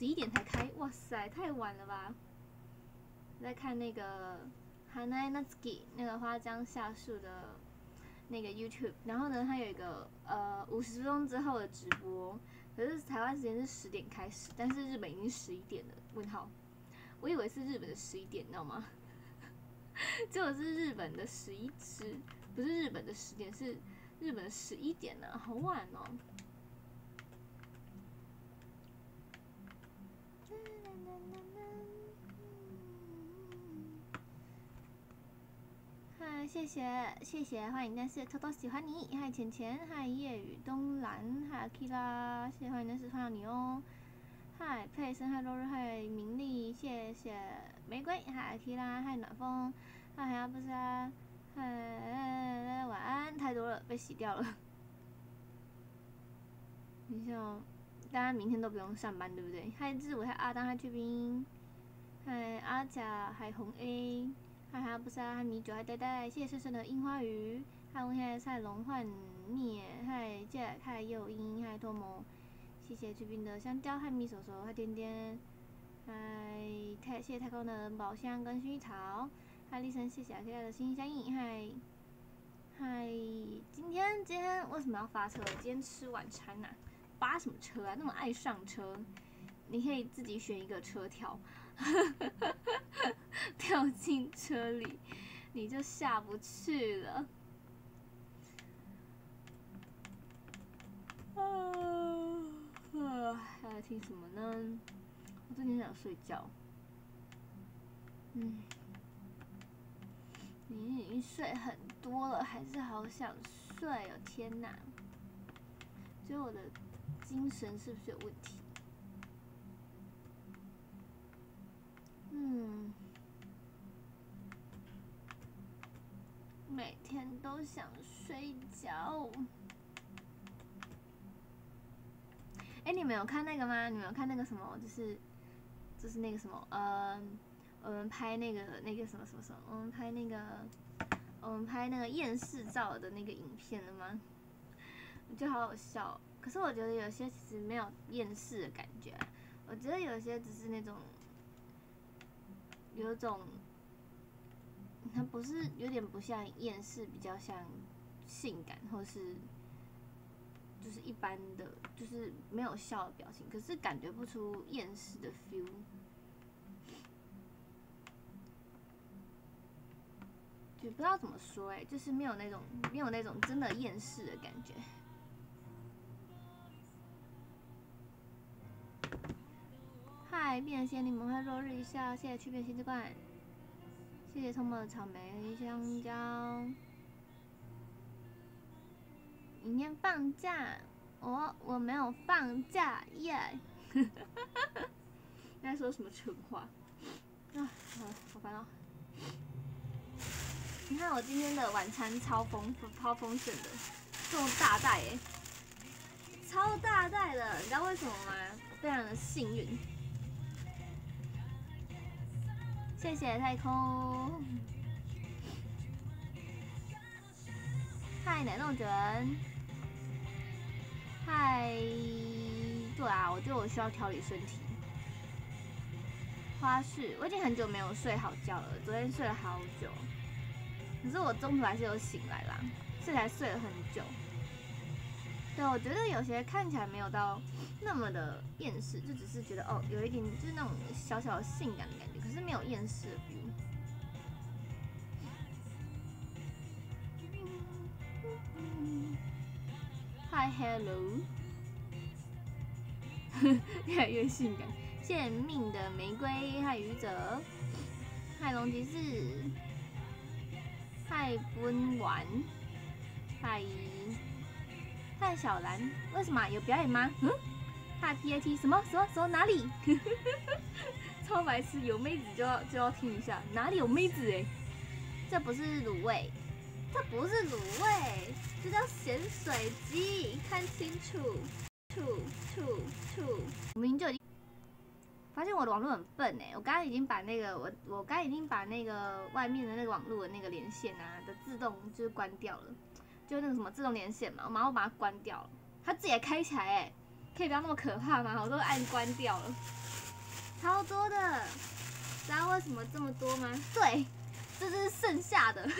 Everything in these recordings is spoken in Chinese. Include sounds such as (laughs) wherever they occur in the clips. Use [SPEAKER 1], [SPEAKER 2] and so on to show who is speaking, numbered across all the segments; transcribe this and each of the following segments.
[SPEAKER 1] 十一点才开，哇塞，太晚了吧！在看那个 Hanai Natsuki 那个花江夏树的那个 YouTube，然后呢，它有一个呃五十分钟之后的直播，可是台湾时间是十点开始，但是日本已经十一点了。问号，我以为是日本的十一点，你知道吗？(laughs) 结果是日本的十一十，不是日本的十点，是日本的十一点呢，好晚哦。谢谢谢谢，欢迎，但是偷偷喜欢你。嗨，浅浅，嗨，夜雨东兰，嗨，Kira，谢谢欢迎，但是看到你哦。嗨，佩森，嗨，落日，嗨，明丽，谢谢玫瑰，嗨，Kira，嗨，暖风，嗨，阿布莎，嗨，晚安，太多了，被洗掉了。你像，大家明天都不用上班，对不对？嗨，志伟，嗨，阿当，嗨，去冰，嗨，阿甲，嗨，红 A。嗨哈不杀，嗨米酒，嗨呆呆，谢谢深深的樱花雨，嗨我现在在龙幻灭，嗨杰，嗨诱因，嗨托摩，谢谢去冰的香蕉，嗨米手手，嗨点点，嗨太谢谢太空的宝箱跟薰衣草，嗨丽生，谢谢可爱的心心相印，嗨嗨今天今天为什么要发车？今天吃晚餐呐？发什么车啊？那么爱上车？你可以自己选一个车跳。(laughs) 掉进车里，你就下不去了。啊啊！还要听什么呢？我最近想睡觉。嗯，你已经睡很多了，还是好想睡哦！天哪，觉得我的精神是不是有问题？嗯，每天都想睡觉。哎，你们有看那个吗？你们有看那个什么？就是，就是那个什么？呃，我们拍那个那个什么什么什么？我们拍那个，我们拍那个厌世照的那个影片了吗？我觉得好好笑。可是我觉得有些其实没有厌世的感觉。我觉得有些只是那种。有种，它不是有点不像厌世，比较像性感，或是就是一般的，就是没有笑的表情，可是感觉不出厌世的 feel，也不知道怎么说哎，就是没有那种没有那种真的厌世的感觉。嗨，变仙柠檬和落日一笑，谢谢去变仙之冠，谢谢葱末的草莓香蕉。明天放假，我我没有放假耶。你 (laughs) 在说什么蠢话？啊，好烦哦！你看我今天的晚餐超丰超丰盛的，这么大袋耶，超大袋的，你知道为什么吗？非常的幸运。谢谢太空，嗨奶酪卷，嗨，对啊，我觉得我需要调理身体。花絮，我已经很久没有睡好觉了，昨天睡了好久，可是我中途还是有醒来啦，这才睡了很久。对，我觉得有些看起来没有到那么的厌世，就只是觉得哦，有一点就是那种小小的性感的感觉。可是没有厌世的 feel。Hi Hello，(laughs) 越来越性感。谢命的玫瑰，嗨愚者，嗨龙骑士，嗨温婉，嗨嗨小兰，为什么？有表演吗？嗯，嗨 PAT 什么？什么？什么？哪里？超白痴，有妹子就要就要听一下，哪里有妹子哎？这不是卤味，这不是卤味，这叫咸水鸡，看清楚，楚楚楚，我明明就已经发现我的网络很笨哎，我刚刚已经把那个我我刚已经把那个外面的那个网络的那个连线啊的自动就是关掉了，就那个什么自动连线嘛，我马上把它关掉了，它自己还开起来哎。可以不要那么可怕吗？我都按关掉了，超多的，知道为什么这么多吗？对，这是剩下的。(laughs)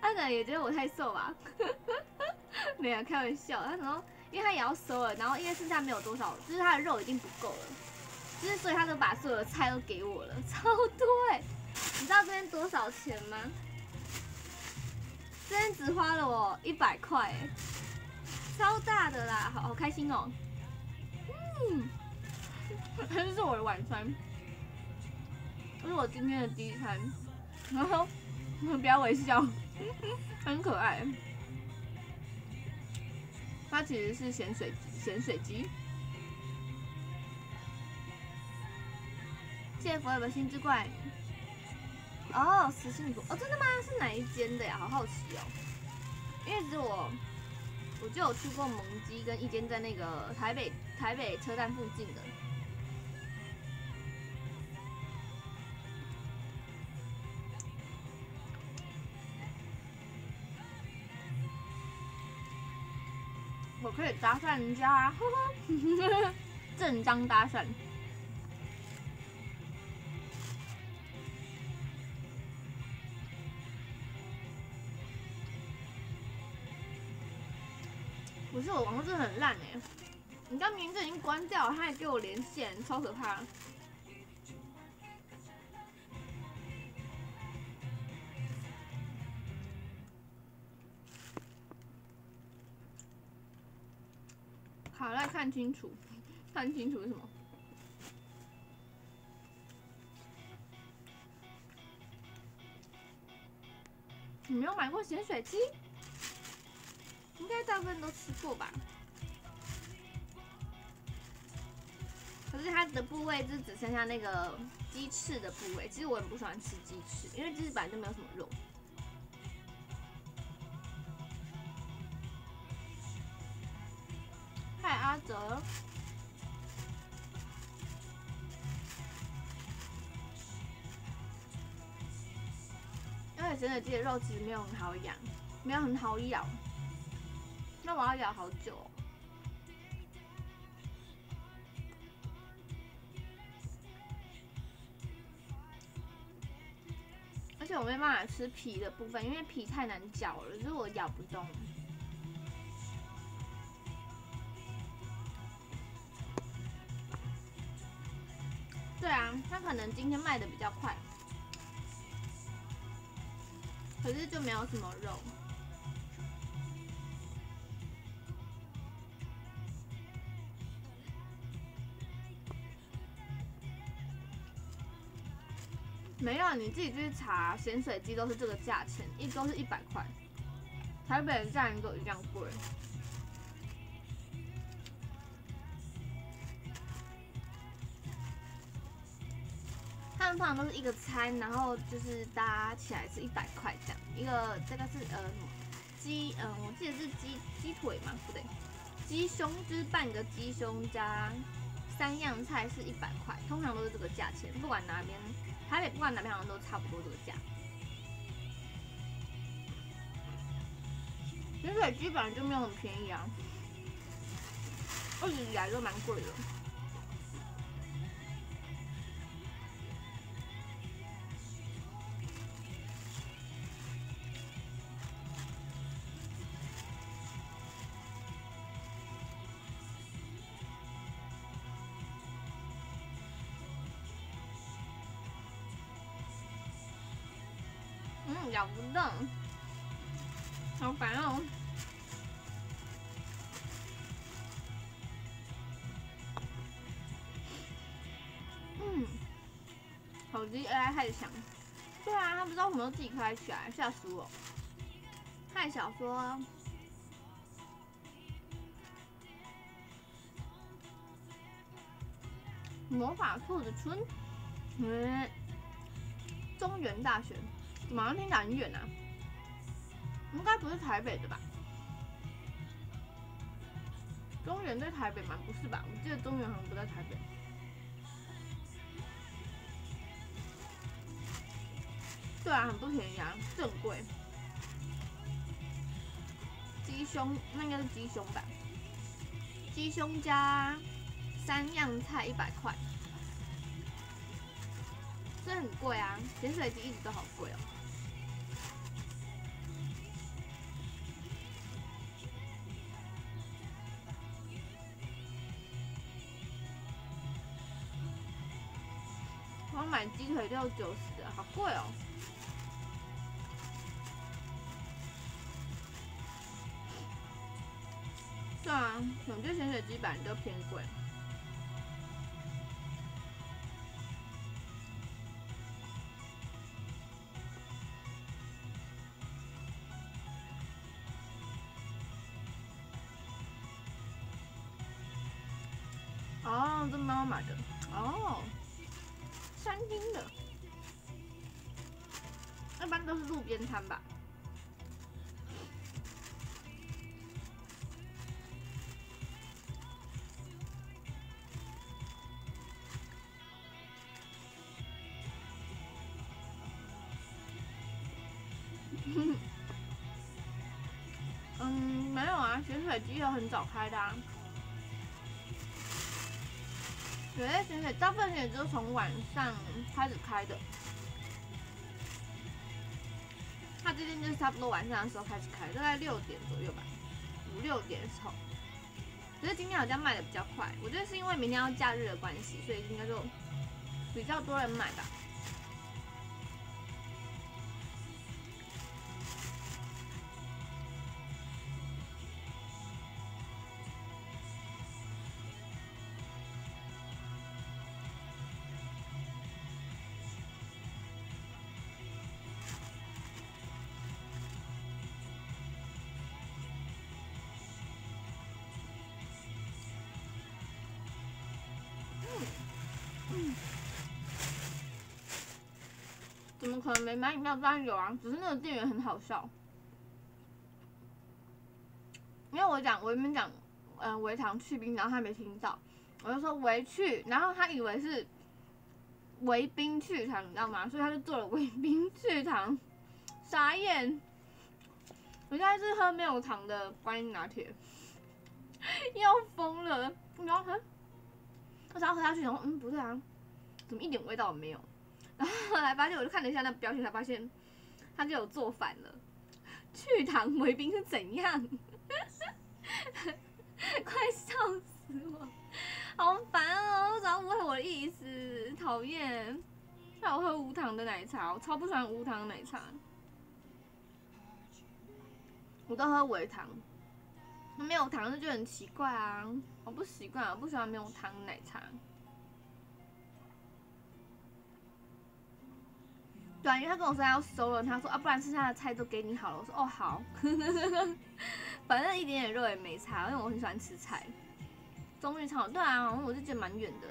[SPEAKER 1] 他可能也觉得我太瘦吧，(laughs) 没有开玩笑。他说，因为他也要收了，然后因为剩下没有多少，就是他的肉已经不够了，就是所以他都把所有的菜都给我了，(laughs) 超多哎！你知道这边多少钱吗？这边只花了我一百块，超大的啦，好好开心哦。嗯，(laughs) 这是我的晚餐，这是我今天的第一餐，然 (laughs) 后不要微笑。(laughs) 很可爱，它其实是咸水咸水鸡。谢谢佛有个心之怪。哦，实心果哦，真的吗？是哪一间的呀？好好奇哦。因为是我，我就有去过蒙鸡跟一间在那个台北台北车站附近的。可以搭讪人家，呵呵正当搭讪。不是我网络真的很烂哎，你刚名字已经关掉，他还给我连线，超可怕。看清楚，看清楚是什么？你没有买过咸水鸡？应该大部分都吃过吧？可是它的部位就只剩下那个鸡翅的部位。其实我很不喜欢吃鸡翅，因为鸡翅本来就没有什么肉。阿泽。因为咸水鸡的肉其实没有很好养，没有很好咬。那我要咬好久。而且我没办法吃皮的部分，因为皮太难嚼了，就是我咬不动。对啊，他可能今天卖的比较快，可是就没有什么肉。没有，你自己去查，咸水鸡都是这个价钱，一周是一百块，台北的价钱都一样贵。通常都是一个餐，然后就是搭起来是一百块这样。一个这个是呃什么鸡，嗯，我记得是鸡鸡腿嘛，不对，鸡胸就是半个鸡胸加三样菜是一百块，通常都是这个价钱，不管哪边，台北不管哪边好像都差不多这个价。咸水基本来就没有很便宜啊，一直以来都蛮贵的。嗯，咬不动，好烦哦。嗯，手机 AI 太强。对啊，他不知道什么自己开起来，吓死我。太小说。魔法兔子村，嗯，中原大学，马上听起来很远啊，应该不是台北的吧？中原在台北吗？不是吧？我记得中原好像不在台北。对啊，很不便宜啊，这很贵。鸡胸，那应该是鸡胸吧？鸡胸加三样菜一百块，这很贵啊！咸水鸡一直都好贵哦。一台都要九十，好贵哦！算啊，总觉潜水机板都偏贵。啊，咸水鸡有很早开的啊。有些咸水，大部分也是从晚上开始开的。他这边就是差不多晚上的时候开始开，大概六点左右吧，五六点的时候。可是今天好像卖的比较快，我觉得是因为明天要假日的关系，所以应该就比较多人买吧。可能没买饮料？当然有啊，只是那个店员很好笑。因为我讲我原本讲，嗯，维糖去冰，然后他没听到，我就说维去，然后他以为是维冰去糖，你知道吗？所以他就做了维 (laughs) 冰去糖，傻眼。我现在是喝没有糖的观音拿铁，(laughs) 要疯了。然后喝，我想要喝下去，然后嗯，不对啊，怎么一点味道也没有？然后后来发现，我就看了一下那标签，才发现他就有做反了。去糖回冰是怎样？(laughs) 快笑死我！好烦哦，怎么误会我的意思？讨厌！让我喝无糖的奶茶，我超不喜欢无糖的奶茶。我都喝微糖，没有糖就很奇怪啊！我不习惯，我不喜欢没有糖的奶茶。对，因为他跟我说他要收了，他说啊，不然剩下的菜都给你好了。我说哦好，(laughs) 反正一点点肉也没差，因为我很喜欢吃菜。中玉超对啊，我就觉得蛮远的。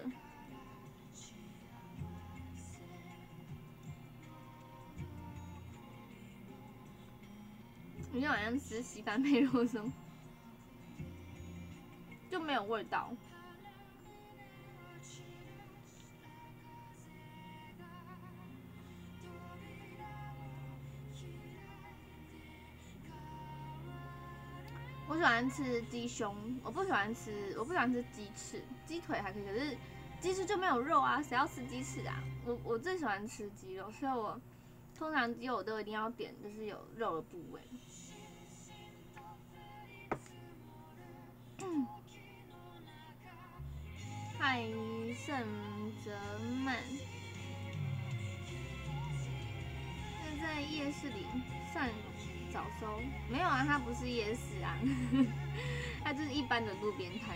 [SPEAKER 1] 今天晚上吃稀饭配肉松，就没有味道。我喜欢吃鸡胸，我不喜欢吃，我不喜欢吃鸡翅，鸡腿还可以，可是鸡翅就没有肉啊，谁要吃鸡翅啊？我我最喜欢吃鸡肉，所以我通常鸡肉我都一定要点，就是有肉的部位。嗨，盛泽曼，现在夜市里算。早收没有啊，它不是夜市啊，(laughs) 它就是一般的路边摊。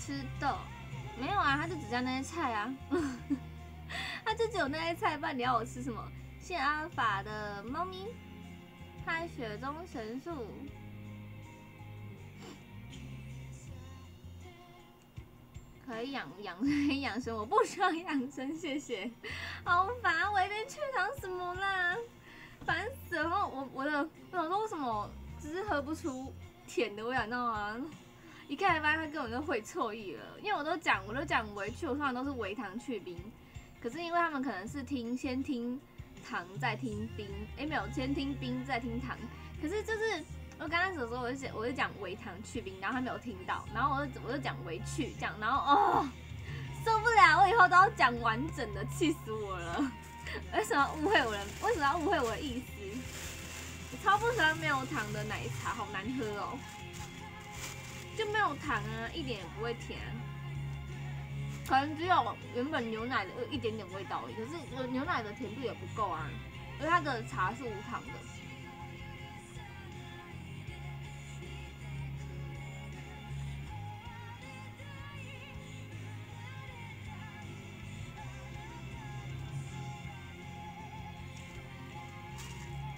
[SPEAKER 1] 吃豆没有啊，它就只加那些菜啊，(laughs) 它就只有那些菜。不然你要我吃什么？谢阿尔法的猫咪，开雪中神树，可以养养 (laughs) 养生，我不需要养生，谢谢。好烦，我一边去糖什么啦？烦死了！然后我我的我想说为什么只是喝不出甜的味道，你知道吗？一看发现他根本就会错意了，因为我都讲我都讲维去，我通常都是维糖去冰，可是因为他们可能是听先听糖再听冰，哎没有先听冰再听糖，可是就是我刚开始的时候，我就写，我就讲微糖去冰，然后他没有听到，然后我就我就讲微去这样，然后哦受不了，我以后都要讲完整的，气死我了！为什么误会我人？为什么要误会我的意思？我超不喜欢没有糖的奶茶，好难喝哦，就没有糖啊，一点也不会甜，可能只有原本牛奶的一点点味道而已，可是牛奶的甜度也不够啊，因为它的茶是无糖的。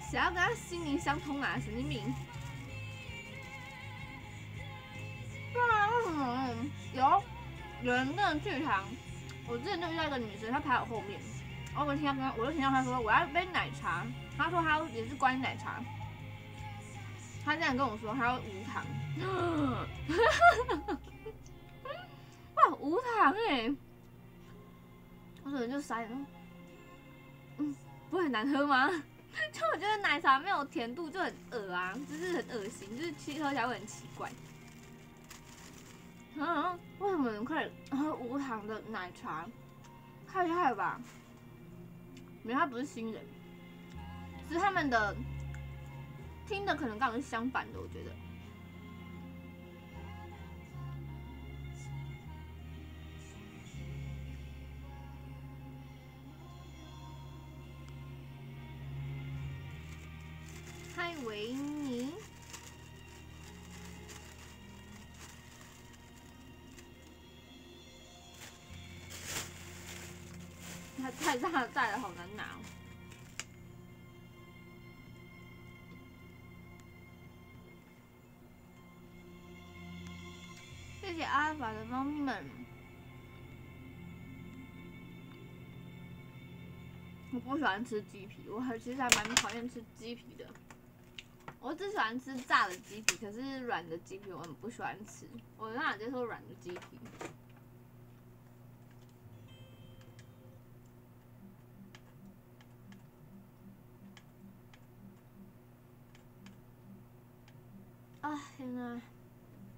[SPEAKER 1] 想要跟他心灵相通啊？神经病！对啊，为什么有有人跟人聚糖？我之前就遇到一个女生，她排我后面，然后我听到她，我就听到她说我要一杯奶茶，她说她也是关于奶茶，她这样跟我说她要无糖，(laughs) 哇无糖哎！我可能就傻眼了，嗯，不会很难喝吗？(laughs) 就我觉得奶茶没有甜度就很恶啊，就是很恶心，就是吃喝起来会很奇怪。嗯，为什么能可以喝无糖的奶茶？太厉害了吧！没，他不是新人，只是他们的听的可能刚好是相反的，我觉得。嗨，维尼。他太大了，带的好难拿。哦谢谢阿尔法的猫咪们。我不喜欢吃鸡皮，我其实还蛮讨厌吃鸡皮的。我只喜欢吃炸的鸡皮，可是软的鸡皮我很不喜欢吃，我没办法接受软的鸡皮。啊天哪！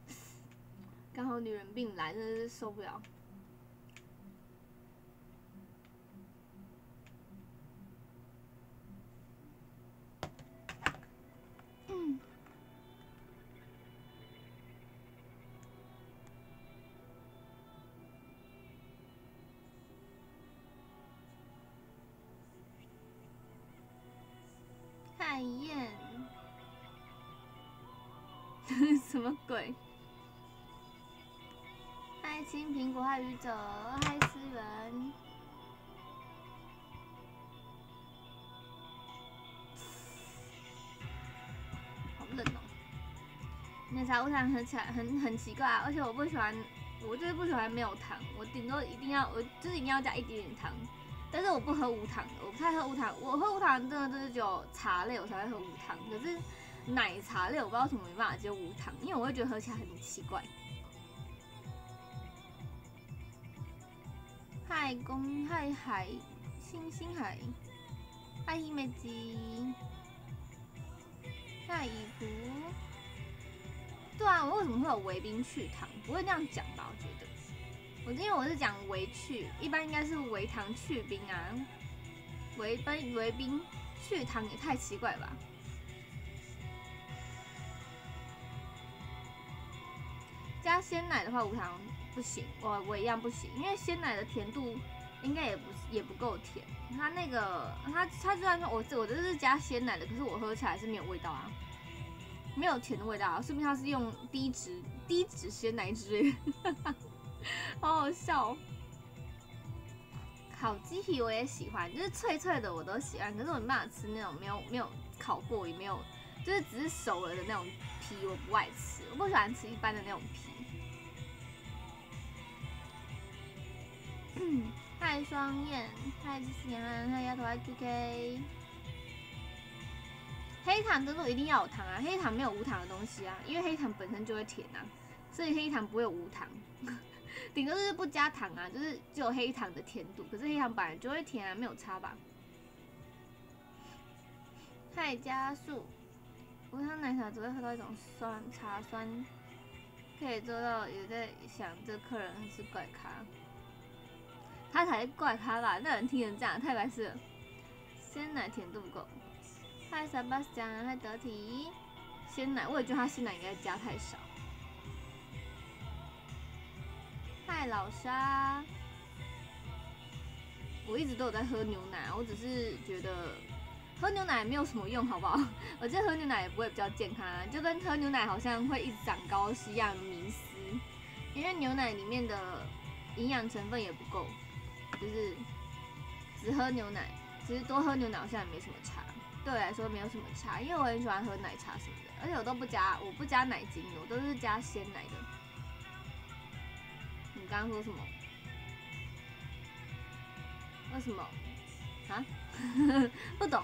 [SPEAKER 1] (laughs) 刚好女人病来，真的是受不了。嗨愚者，嗨思源。好冷哦！奶茶无糖喝起来很很奇怪啊，而且我不喜欢，我就是不喜欢没有糖，我顶多一定要，我就是一定要加一点点糖。但是我不喝无糖的，我不太喝无糖。我喝无糖真的就是只有茶类我才会喝无糖，可是奶茶类我不知道为什么没办法接无糖，因为我会觉得喝起来很奇怪。嗨公，嗨海，星星海，嗨伊美吉，嗨伊芙。对啊，我为什么会有维冰去糖？不会那样讲吧？我觉得。我因为我是讲微去，一般应该是微糖去冰啊，微冰微冰去糖也太奇怪吧？加鲜奶的话无糖不行，我我一样不行，因为鲜奶的甜度应该也不也不够甜，它那个它它虽然说我我这是加鲜奶的，可是我喝起来是没有味道啊，没有甜的味道，啊，说明它是用低脂低脂鲜奶汁？(laughs) 好好笑！烤鸡皮我也喜欢，就是脆脆的我都喜欢。可是我没办法吃那种没有没有烤过也没有，就是只是熟了的那种皮，我不爱吃。我不喜欢吃一般的那种皮。嗨双燕，嗨思妍，嗨丫头，嗨 QK。黑糖珍珠一定要有糖啊！黑糖没有无糖的东西啊，因为黑糖本身就会甜啊，所以黑糖不会有无糖。(laughs) 顶多就是不加糖啊，就是只有黑糖的甜度，可是黑糖本来就会甜啊，没有差吧？太加速，无糖奶茶只会喝到一种酸茶酸，可以做到也在想这客人是怪咖，他才怪咖吧？那人听成这样太白痴了。鲜奶甜度不够。嗨，萨巴斯酱，嗨，得体。鲜奶，我也觉得他鲜奶应该加太少。嗨，老沙。我一直都有在喝牛奶，我只是觉得喝牛奶没有什么用，好不好？(laughs) 我觉得喝牛奶也不会比较健康，就跟喝牛奶好像会一直长高是一样的迷思。因为牛奶里面的营养成分也不够，就是只喝牛奶，其实多喝牛奶好像也没什么差，对我来说没有什么差，因为我很喜欢喝奶茶什么的，而且我都不加，我不加奶精，我都是加鲜奶的。你刚刚说什么？为什么？啊？(laughs) 不懂。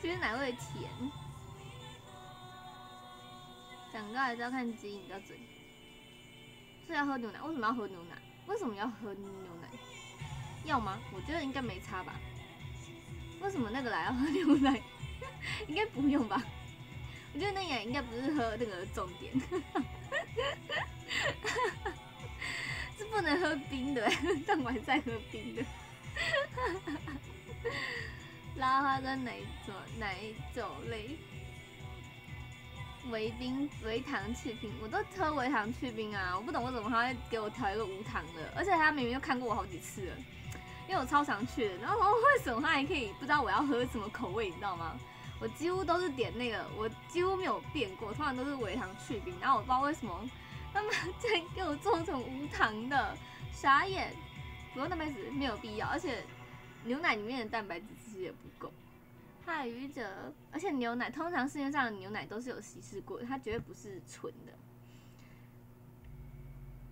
[SPEAKER 1] 其实奶味甜。长高还是要看基因比较准。是要喝牛奶？为什么要喝牛奶？为什么要喝牛奶？要吗？我觉得应该没差吧。为什么那个来要喝牛奶？(laughs) 应该不用吧。我觉得那也应该不是喝那个重点。(laughs) 是不能喝冰的，但我还在喝冰的。(laughs) 拉花跟哪一种哪一种类？维冰、维糖去冰，我都喝维糖去冰啊！我不懂为什么他会给我调一个无糖的，而且他明明就看过我好几次了，因为我超常去的。然后为什么他还可以不知道我要喝什么口味？你知道吗？我几乎都是点那个，我几乎没有变过，通常都是维糖去冰。然后我不知道为什么。他们竟然给我做成无糖的，傻眼！不过蛋白质没有必要，而且牛奶里面的蛋白质其实也不够。嗨，愚者，而且牛奶通常市面上的牛奶都是有稀释过的，它绝对不是纯的，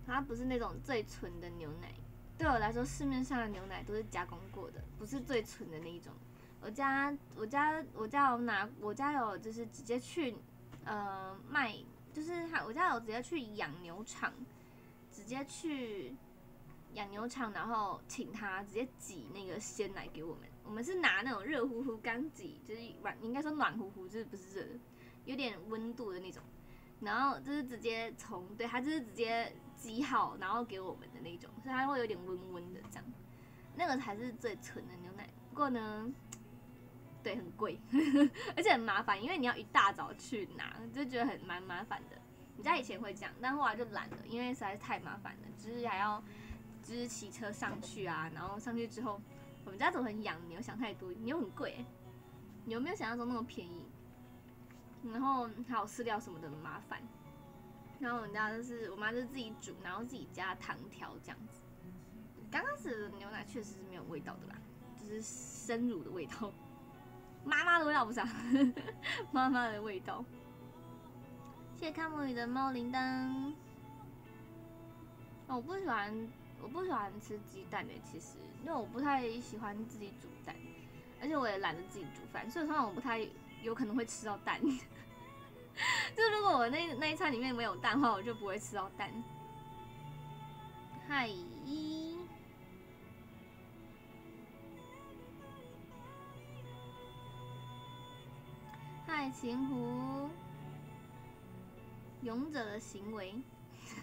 [SPEAKER 1] 它不是那种最纯的牛奶。对我来说，市面上的牛奶都是加工过的，不是最纯的那一种。我家我家我家有拿，我家有就是直接去呃卖。就是，我家有直接去养牛场，直接去养牛场，然后请他直接挤那个鲜奶给我们。我们是拿那种热乎乎刚挤，就是软，应该说暖乎乎，就是不是热，有点温度的那种。然后就是直接从，对，他就是直接挤好，然后给我们的那种，所以它会有点温温的这样。那个才是最纯的牛奶。不过呢。对，很贵，而且很麻烦，因为你要一大早去拿，就觉得很蛮麻烦的。你家以前会这样，但后来就懒了，因为实在是太麻烦了，就是还要就是骑车上去啊，然后上去之后，我们家总很养牛，想太多，牛很贵，牛没有想象中那么便宜，然后还有饲料什么的麻烦。然后我们家就是我妈就自己煮，然后自己加糖条这样子。刚开始牛奶确实是没有味道的啦，就是生乳的味道。妈妈的味道不是，(laughs) 妈妈的味道。谢谢看母语的猫铃铛。我不喜欢，我不喜欢吃鸡蛋的，其实，因为我不太喜欢自己煮蛋，而且我也懒得自己煮饭，所以通常我不太有可能会吃到蛋。(laughs) 就如果我那那一餐里面没有蛋的话，我就不会吃到蛋。嗨。爱情湖，勇者的行为，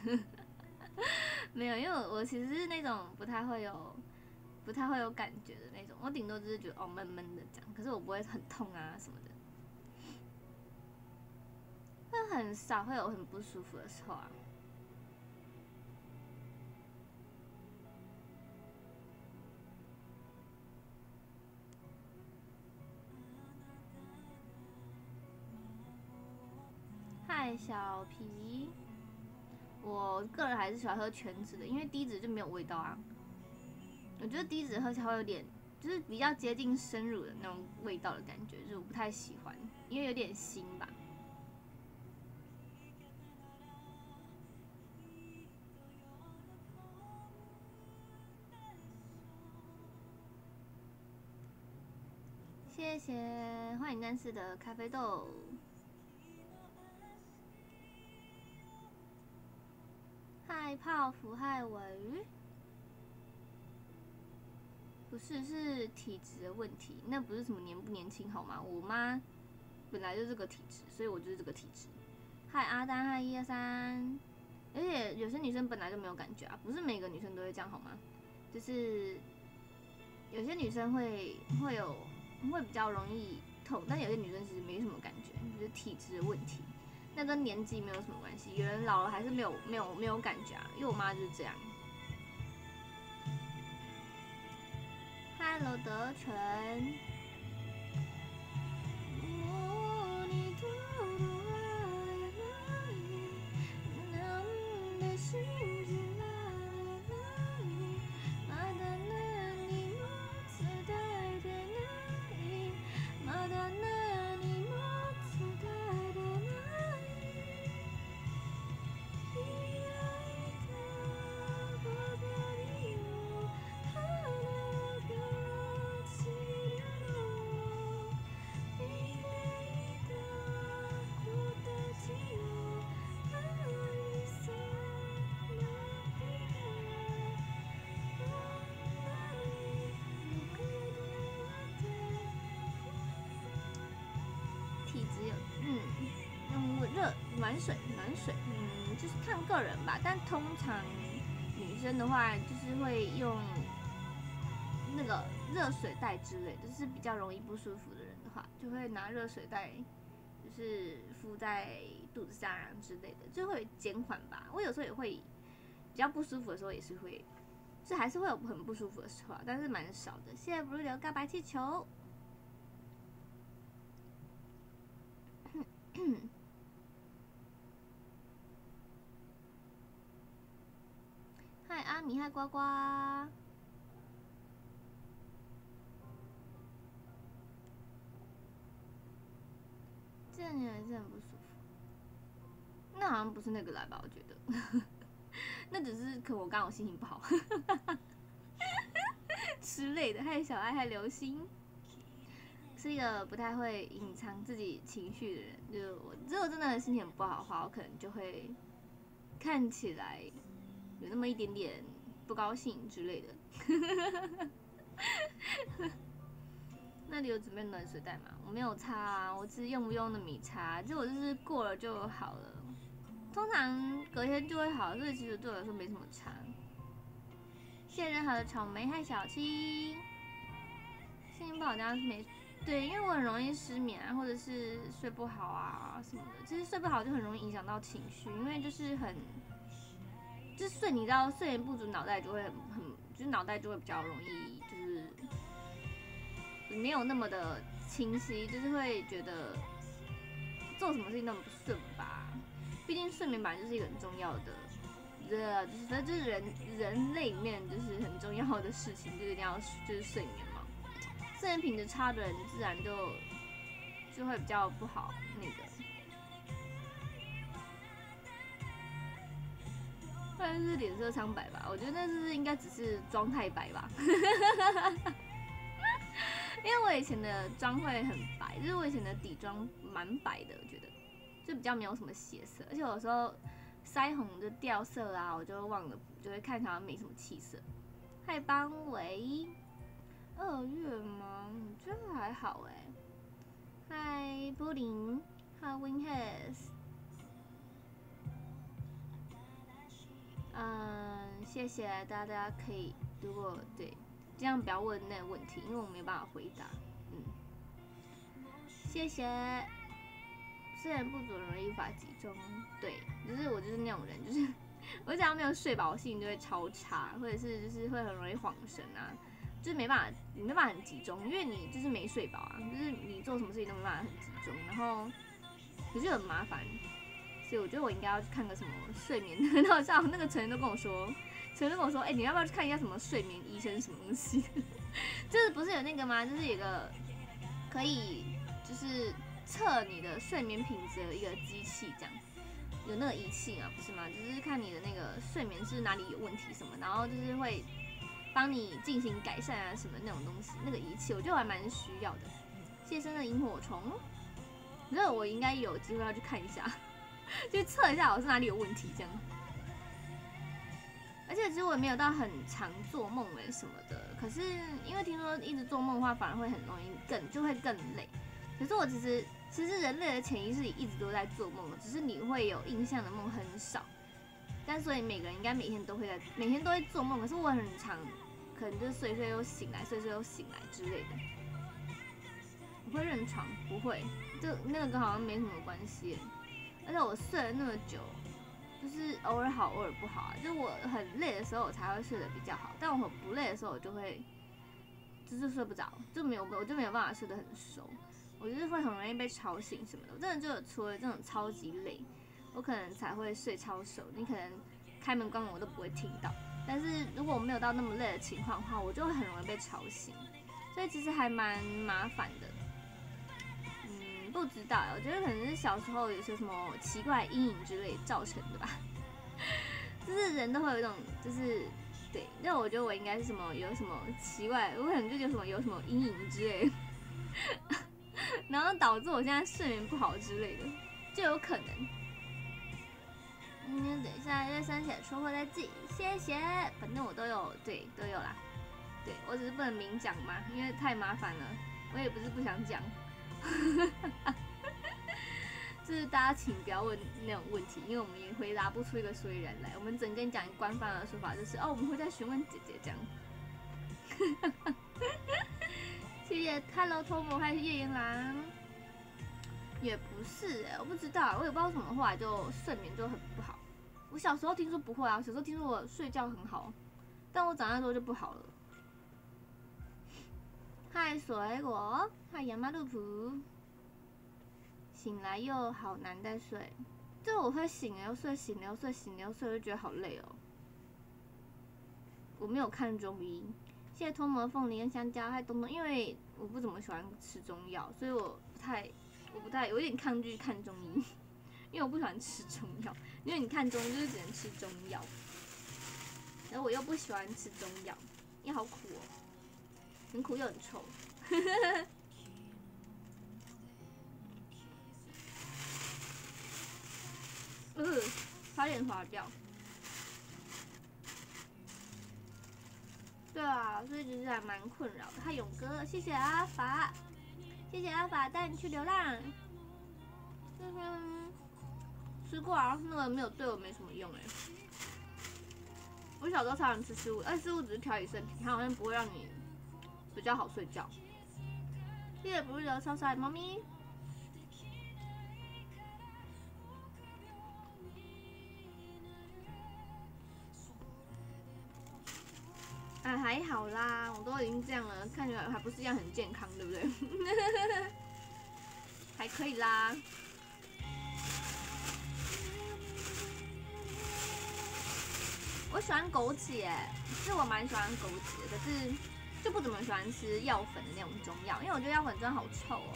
[SPEAKER 1] (laughs) (laughs) 没有，因为我我其实是那种不太会有，不太会有感觉的那种，我顶多就是觉得哦闷闷的这样，可是我不会很痛啊什么的，会很少会有很不舒服的时候啊。嗨，小皮，我个人还是喜欢喝全脂的，因为低脂就没有味道啊。我觉得低脂喝起来会有点，就是比较接近生乳的那种味道的感觉，就是我不太喜欢，因为有点腥吧。谢谢，欢迎单式的咖啡豆。害泡芙害尾鱼，不是是体质的问题，那不是什么年不年轻好吗？我妈本来就这个体质，所以我就是这个体质。嗨，阿丹，嗨，一二三。而且有些女生本来就没有感觉啊，不是每个女生都会这样好吗？就是有些女生会会有会比较容易痛，但有些女生其实没什么感觉，就是体质的问题。那跟年纪没有什么关系，有人老了还是没有没有没有感觉啊，因为我妈就是这样。Hello，德暖水，暖水，嗯，就是看个人吧。但通常女生的话，就是会用那个热水袋之类，就是比较容易不舒服的人的话，就会拿热水袋，就是敷在肚子上啊之类的，就会减缓吧。我有时候也会比较不舒服的时候，也是会，就还是会有很不舒服的时候，但是蛮少的。谢谢不是流告白气球。嗨，阿米，嗨，呱呱。这样你还是很不舒服。那好像不是那个来吧？我觉得，(laughs) 那只是可我刚好心情不好，(laughs) 之类的。嗨，小爱，嗨，流星，是一个不太会隐藏自己情绪的人。就我，如果真的心情不好的话，我可能就会看起来。有那么一点点不高兴之类的，(laughs) 那里有准备暖水袋吗？我没有擦啊，我只是用不用的米擦，结果就是过了就好了，通常隔天就会好，所以其实对我来说没什么差。谢谢任何的草莓和小七，心情不好加没对，因为我很容易失眠啊，或者是睡不好啊什么的，其实睡不好就很容易影响到情绪，因为就是很。就睡，你知道睡眠不足，脑袋就会很很，就是脑袋就会比较容易，就是没有那么的清晰，就是会觉得做什么事情都不顺吧。毕竟睡眠本来就是一个很重要的，呃，就是反正就是人人类里面就是很重要的事情，就是一定要就是睡眠嘛。睡眠品质差的人，自然就就会比较不好那。是脸色苍白吧，我觉得那是应该只是妆太白吧，(laughs) 因为我以前的妆会很白，就是我以前的底妆蛮白的，我觉得就比较没有什么血色，而且有时候腮红的掉色啊，我就忘了，就会看起来没什么气色。嗨，邦维，二月吗？我觉得还好哎。嗨，布林，嗨，Winhes。嗯，谢谢大家，大家可以如果对，尽量不要问那个问题，因为我没办法回答。嗯，谢谢。虽然不足容易无法集中，对，就是我就是那种人，就是我只要没有睡饱，我心情就会超差，或者是就是会很容易恍神啊，就是没办法，你没办法很集中，因为你就是没睡饱啊，就是你做什么事情都没办法很集中，然后可是很麻烦。对，我觉得我应该要去看个什么睡眠，很好笑。那个成员都跟我说，成员跟我说，哎，你要不要去看一下什么睡眠医生什么东西？(laughs) 就是不是有那个吗？就是有个可以就是测你的睡眠品质的一个机器，这样有那个仪器啊，不是吗？就是看你的那个睡眠是哪里有问题什么，然后就是会帮你进行改善啊什么那种东西，那个仪器我觉得我还蛮需要的。谢生的萤火虫，我觉得我应该有机会要去看一下。就测一下我是哪里有问题这样，而且其实我也没有到很常做梦诶什么的，可是因为听说一直做梦的话反而会很容易更就会更累，可是我其实其实人类的潜意识里一直都在做梦，只是你会有印象的梦很少。但所以每个人应该每天都会在每天都会做梦，可是我很常可能就睡睡又醒来，睡睡又醒来之类的。我会认床？不会，就那个跟好像没什么关系。而且我睡了那么久，就是偶尔好，偶尔不好啊。就是我很累的时候，我才会睡得比较好；但我很不累的时候，我就会就是睡不着，就没有我就没有办法睡得很熟。我就是会很容易被吵醒什么的，我真的就除了这种超级累，我可能才会睡超熟。你可能开门关门我都不会听到，但是如果我没有到那么累的情况的话，我就会很容易被吵醒，所以其实还蛮麻烦的。不知道，我觉得可能是小时候有些什么奇怪阴影之类造成的吧。(laughs) 就是人都会有一种，就是对，那我觉得我应该是什么有什么奇怪，我可能就有什么有什么阴影之类。(laughs) 然后导致我现在睡眠不好之类的，就有可能。嗯，等一下月三姐说话再记，谢谢。反正我都有，对，都有啦。对我只是不能明讲嘛，因为太麻烦了。我也不是不想讲，(laughs) 就是大家请不要问那种问题，因为我们也回答不出一个所以然来。我们整天讲官方的说法就是，哦，我们会再询问姐姐这样。(laughs) 谢谢，Hello，托姆还是夜莺狼？也不是哎，我不知道，我也不知道什么，话就睡眠就很不好。我小时候听说不会啊，小时候听说我睡觉很好，但我长大之后就不好了。嗨，水果，嗨，亚麻露普，醒来又好难再睡，这我会醒了又睡，醒了又睡，醒了又睡，就觉得好累哦。我没有看中医。谢谢托魔凤梨跟香蕉，还有东东，因为我不怎么喜欢吃中药，所以我不太，我不太有点抗拒看中医，(laughs) 因为我不喜欢吃中药，因为你看中医就是只能吃中药，然后我又不喜欢吃中药，因为好苦哦，很苦又很臭，(laughs) 嗯，差点滑掉。对啊，所以其实还蛮困扰的。嗨，勇哥，谢谢阿法，谢谢阿法带你去流浪。嗯，吃过啊，那个没有对我没什么用哎。我小时候超常吃食物，但食物只是调理身体，它好像不会让你比较好睡觉。谢谢不是的超帅猫咪。啊，还好啦，我都已经这样了，看起来还不是一样很健康，对不对？(laughs) 还可以啦。我喜欢枸杞，其实我蛮喜欢枸杞的，可是就不怎么喜欢吃药粉的那种中药，因为我觉得药粉真的好臭哦，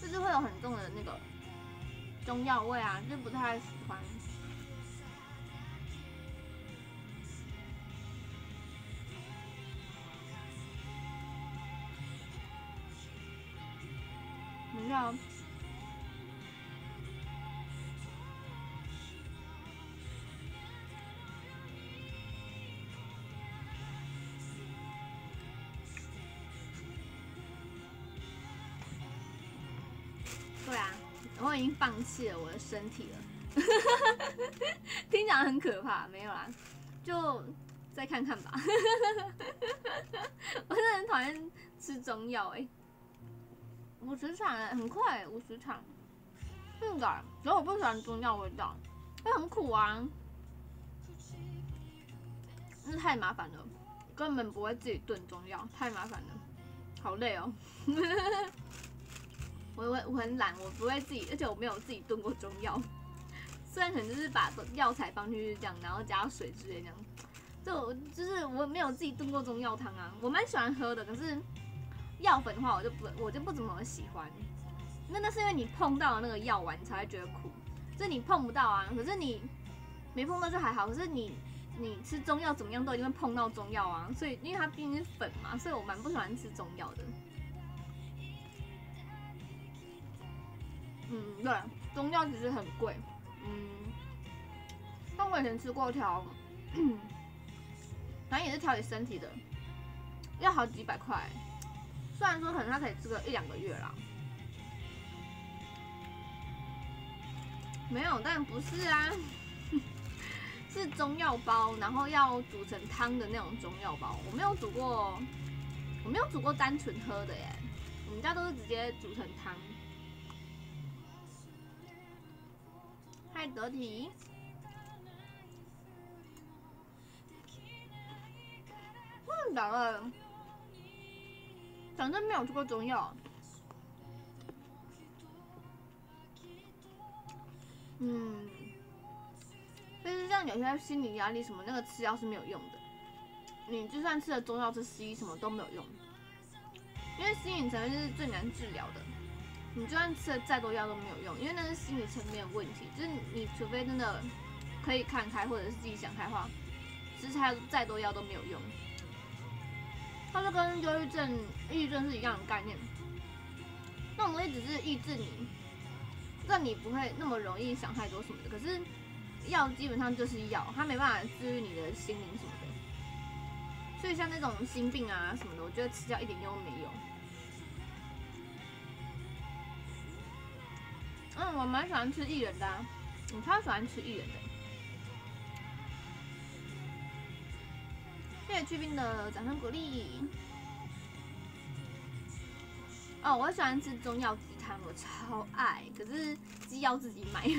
[SPEAKER 1] 就是会有很重的那个中药味啊，就不太喜欢。对啊，我已经放弃了我的身体了，(laughs) 听讲很可怕，没有啦，就再看看吧。(laughs) 我真的很讨厌吃中药哎。五十场哎，很快五十场，是的。然后我不喜欢中药味道，会很苦啊，那太麻烦了，根本不会自己炖中药，太麻烦了，好累哦。(laughs) 我我我很懒，我不会自己，而且我没有自己炖过中药。虽然可能就是把药材放进去这样，然后加水之类这样，就就是我没有自己炖过中药汤啊。我蛮喜欢喝的，可是。药粉的话，我就不我就不怎么喜欢。那那是因为你碰到了那个药丸，才会觉得苦。这你碰不到啊，可是你没碰到就还好。可是你你吃中药怎么样都一定会碰到中药啊。所以因为它毕竟是粉嘛，所以我蛮不喜欢吃中药的。嗯，对，中药其实很贵。嗯，但我以前吃过一条，(clears throat) 反正也是调理身体的，要好几百块。虽然说可能他可以吃个一两个月啦，没有，但不是啊，(laughs) 是中药包，然后要煮成汤的那种中药包。我没有煮过，我没有煮过单纯喝的耶，我们家都是直接煮成汤。太得体。忘了，反正没有吃过中药。嗯，但是像有些心理压力什么，那个吃药是没有用的。你就算吃了中药，吃西医什么都没有用，因为心理层面是最难治疗的。你就算吃了再多药都没有用，因为那是心理层面的问题。就是你除非真的可以看开，或者是自己想开话，吃再再多药都没有用。它就跟忧郁症、抑郁症是一样的概念。那种东西只是抑制你，让你不会那么容易想太多什么的。可是药基本上就是药，它没办法治愈你的心灵什么的。所以像那种心病啊什么的，我觉得吃药一点用都没有。嗯，我蛮喜欢吃薏仁的，我超喜欢吃薏仁的。谢谢去冰的掌声鼓励。哦，我喜欢吃中药鸡汤，我超爱，可是鸡要自己买。(laughs)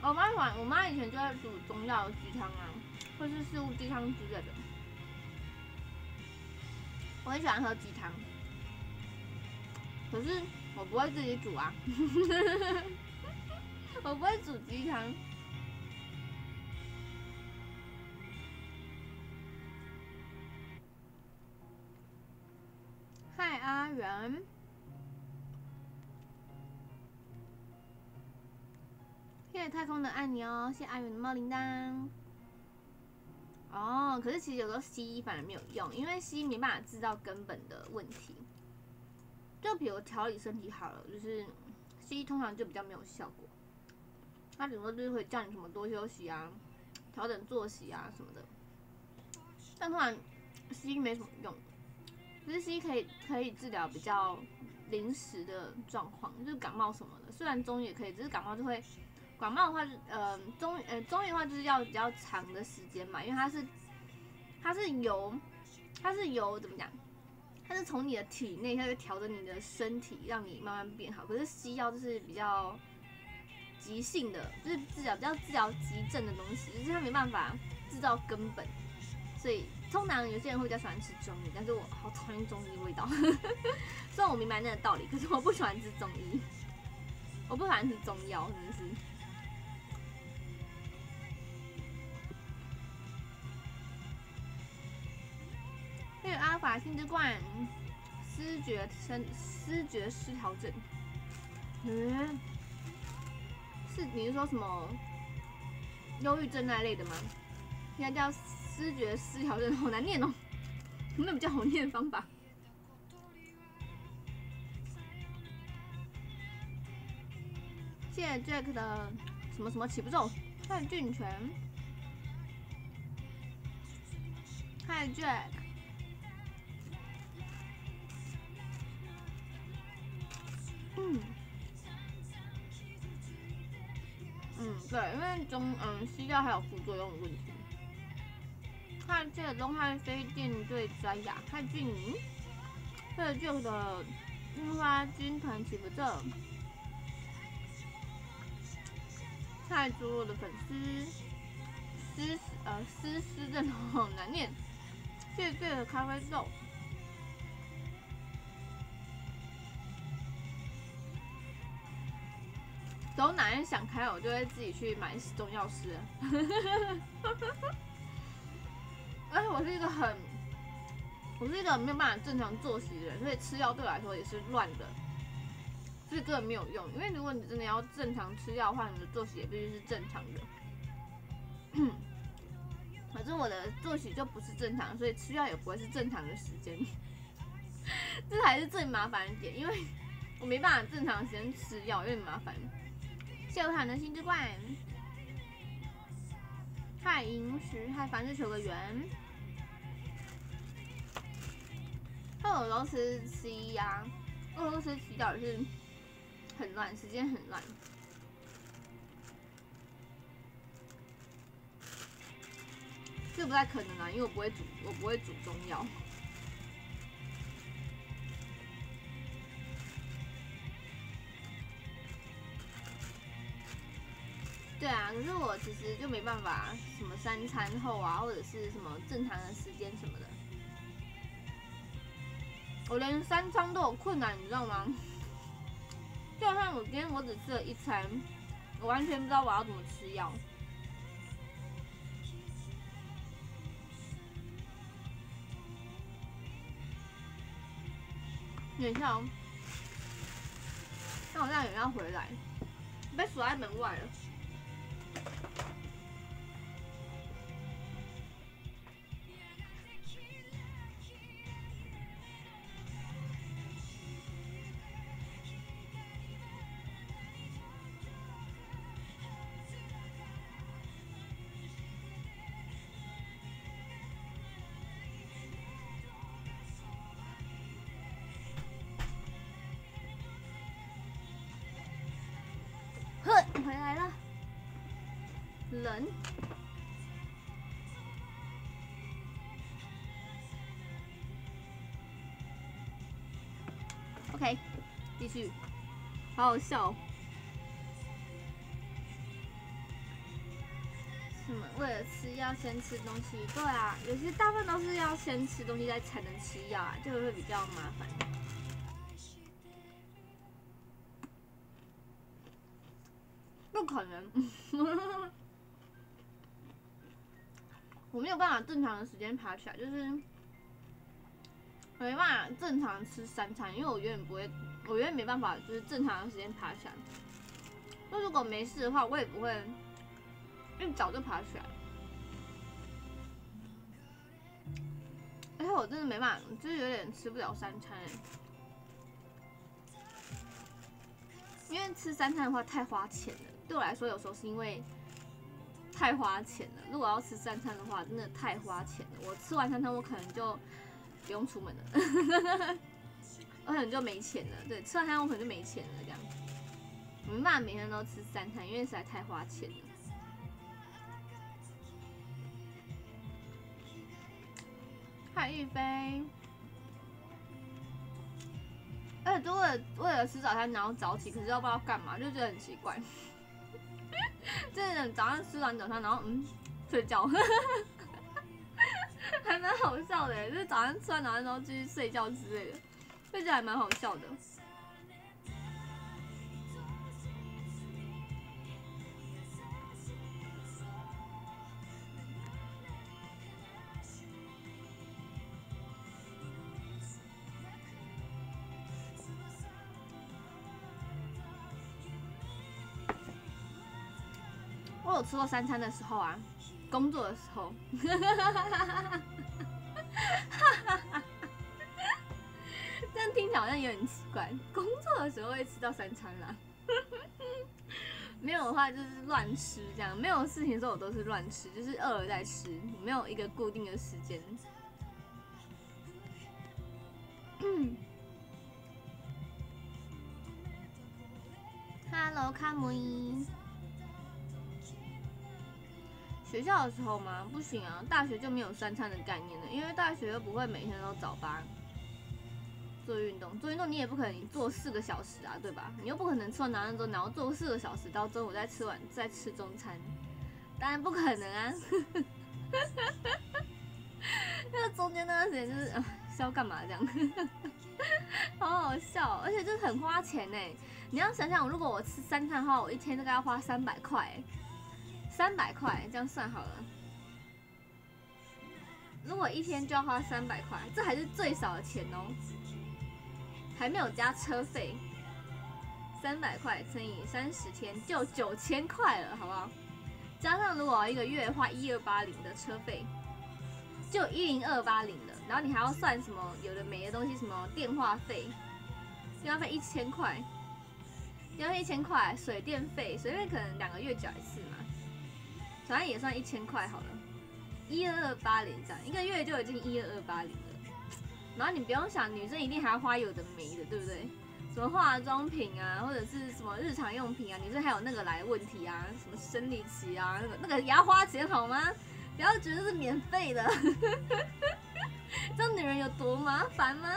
[SPEAKER 1] 我妈喜欢，我妈以前就在煮中药鸡汤啊，或是四物鸡汤之类的。我很喜欢喝鸡汤，可是我不会自己煮啊，(laughs) 我不会煮鸡汤。嗨，阿元。谢谢太空的爱你哦，谢谢阿元的猫铃铛。哦，可是其实有时候西医反而没有用，因为西医没办法制造根本的问题。就比如调理身体好了，就是西医通常就比较没有效果。他顶多就是会叫你什么多休息啊，调整作息啊什么的。但突然西医没什么用。其实西医可以可以治疗比较临时的状况，就是感冒什么的。虽然中医也可以，只是感冒就会，感冒的话就呃中呃中医的话就是要比较长的时间嘛，因为它是它是由它是由怎么讲，它是从你的体内，它会调整你的身体，让你慢慢变好。可是西药就是比较急性的，就是治疗比较治疗急症的东西，就是它没办法制造根本，所以。通常有些人会比较喜欢吃中医，但是我好讨厌中医味道。(laughs) 虽然我明白那个道理，可是我不喜欢吃中医，(laughs) 我不喜欢吃中药，真的是。法心之冠，思觉生思觉失调症，嗯，是你是说什么忧郁症那类的吗？应该叫。知觉失调症好难念哦，有没有比较好念的方法？谢谢 Jack 的什么什么起步咒，蔡俊全，蔡 Jack，嗯，嗯，对，因为中嗯西药还有副作用的问题。看这个东汉飞电对专雅太俊宁，还有这个樱花军团起不正，太猪肉的粉丝，丝呃丝丝的好 (laughs) 难念，谢谢的咖啡豆，走哪天想开，我就会自己去买中药吃。(laughs) 而且我是一个很，我是一个没有办法正常作息的人，所以吃药对我来说也是乱的，所以根本没有用。因为如果你真的要正常吃药的话，你的作息也必须是正常的。(coughs) 反正我的作息就不是正常，所以吃药也不会是正常的时间，(laughs) 这才是最麻烦的点，因为我没办法正常时间吃药，有点麻烦。谢我坦的心之冠。太银石，还凡事求个圆。他有时候吃十一呀，有时候吃洗澡是很乱，时间很乱。这不太可能啊，因为我不会煮，我不会煮中药。对啊，可是我其实就没办法，什么三餐后啊，或者是什么正常的时间什么的，我连三餐都有困难，你知道吗？(laughs) 就像我今天我只吃了一餐，我完全不知道我要怎么吃药。等一下哦，那我这样有人要回来，被锁在门外了。冷。OK，继续，好好笑哦。什么？为了吃药先吃东西？对啊，有些大部分都是要先吃东西再才能吃药啊，这个会比较麻烦。有办法正常的时间爬起来，就是没办法正常吃三餐，因为我永远不会，我永远没办法就是正常的时间爬起来。那如果没事的话，我也不会一早就爬起来。而且我真的没办法，就是有点吃不了三餐因为吃三餐的话太花钱了。对我来说，有时候是因为太花钱了。如果要吃三餐的话，真的太花钱了。我吃完三餐，我可能就不用出门了，(laughs) 我可能就没钱了。对，吃完三餐我可能就没钱了，这样。我没办法每天都吃三餐，因为实在太花钱了。海一飞，而且就为了为了吃早餐然后早起，可是又不知道干嘛，就觉得很奇怪。(laughs) 真的早上吃完早餐，然后嗯睡觉，(laughs) 还蛮好笑的。就是早上吃完早餐然后继续睡觉之类的，睡觉还蛮好笑的。有吃过三餐的时候啊，工作的时候，(laughs) 这样听起来好像有点奇怪。工作的时候会吃到三餐啦，(laughs) 没有的话就是乱吃这样。没有事情的时候我都是乱吃，就是饿了再吃，没有一个固定的时间。Hello，卡姆伊。学校的时候吗？不行啊，大学就没有三餐的概念了，因为大学又不会每天都早八做运动，做运动你也不可能做四个小时啊，对吧？你又不可能吃完早餐之后，然后做四个小时到中午再吃完再吃中餐，当然不可能啊。(laughs) 那中间那段时间就是啊是要干嘛这样，(laughs) 好好笑，而且就是很花钱呢。你要想想，如果我吃三餐的话，我一天大概要花三百块。三百块，这样算好了。如果一天就要花三百块，这还是最少的钱哦，还没有加车费。三百块乘以三十天，就九千块了，好不好？加上如果一个月花一二八零的车费，就一零二八零了。然后你还要算什么有的没的东西，什么电话费，电话费一千块，电话费一千块，水电费，水电费可能两个月缴一次嘛。反正也算一千块好了，一二二八零这样，一个月就已经一二二八零了，然后你不用想，女生一定还要花有的没的，对不对？什么化妆品啊，或者是什么日常用品啊，女生还有那个来问题啊，什么生理期啊，那个那个也要花钱好吗？不要觉得是免费的，(laughs) 知道女人有多麻烦吗？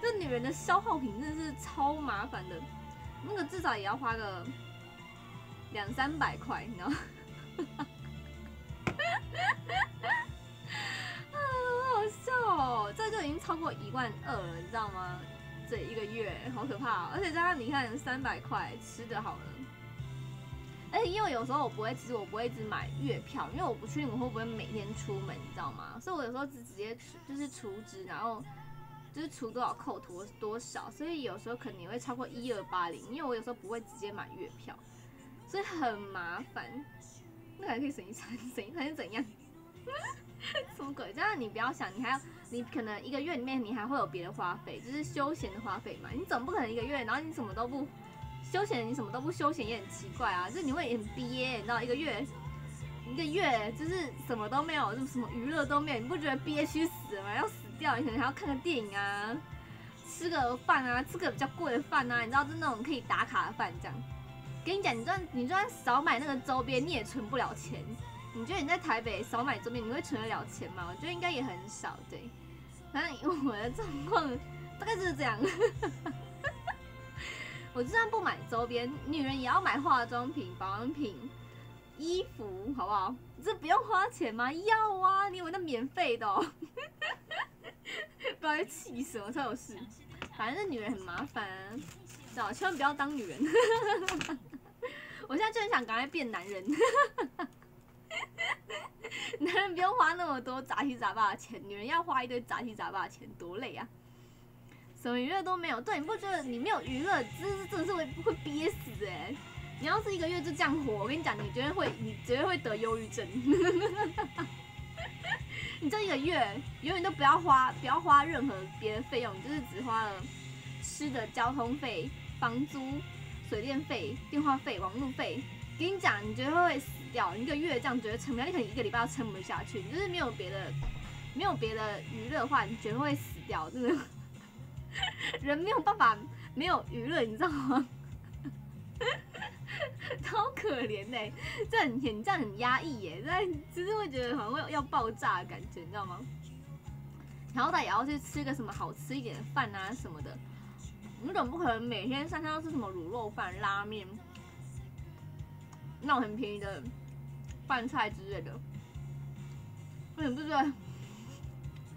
[SPEAKER 1] 这女人的消耗品真的是超麻烦的，那个至少也要花个两三百块，你知道吗？啊，(laughs) 好笑哦！这就已经超过一万二了，你知道吗？这一个月好可怕、哦，而且加上你看三百块吃的好了，而且因为有时候我不会，其实我不会只买月票，因为我不确定我会不会每天出门，你知道吗？所以我有时候只直接就是储值，然后就是除多少扣多多少，所以有时候可能也会超过一二八零，因为我有时候不会直接买月票，所以很麻烦。那还可以省一餐，省一餐是怎样？(laughs) 什么鬼？这样你不要想，你还要你可能一个月里面你还会有别的花费，就是休闲的花费嘛。你总不可能一个月，然后你什么都不休闲，你什么都不休闲也很奇怪啊，就是你会很憋，你知道一个月一个月就是什么都没有，就什么娱乐都没有，你不觉得憋屈死了吗？要死掉，你可能还要看个电影啊，吃个饭啊，吃个比较贵的饭啊，你知道，就那种可以打卡的饭这样。跟你讲，你就算你就算少买那个周边，你也存不了钱。你觉得你在台北少买周边，你会存得了钱吗？我觉得应该也很少，对。反正我的状况大概就是这样。我就算不买周边，女人也要买化妆品、保养品、衣服，好不好？这不用花钱吗？要啊！你以为那免费的、哦？不知道在气什么，超有事。反正女人很麻烦、啊，知道千万不要当女人。我现在就很想赶快变男人。(laughs) 男人不用花那么多杂七杂八的钱，女人要花一堆杂七杂八的钱，多累啊！什么娱乐都没有，对，你不觉得你没有娱乐，这是真的是会会憋死哎、你要是一个月就这样活，我跟你讲，你绝对会，你绝对会得忧郁症。(laughs) 你这一个月永远都不要花，不要花任何别的费用，就是只花了吃的、交通费、房租、水电费、电话费、网路费。跟你讲，你觉得会死掉。你一个月这样觉得撑不了，你可能一个礼拜都撑不下去。你就是没有别的，没有别的娱乐的话，你觉得会死掉。真的，人没有办法没有娱乐，你知道吗？(laughs) 超可怜的、这很很这样很压抑耶，但其实会觉得好像要爆炸的感觉，你知道吗？好歹也要去吃个什么好吃一点的饭啊什么的，你总不可能每天三餐都吃什么卤肉饭、拉面，那种很便宜的饭菜之类的，我也不觉得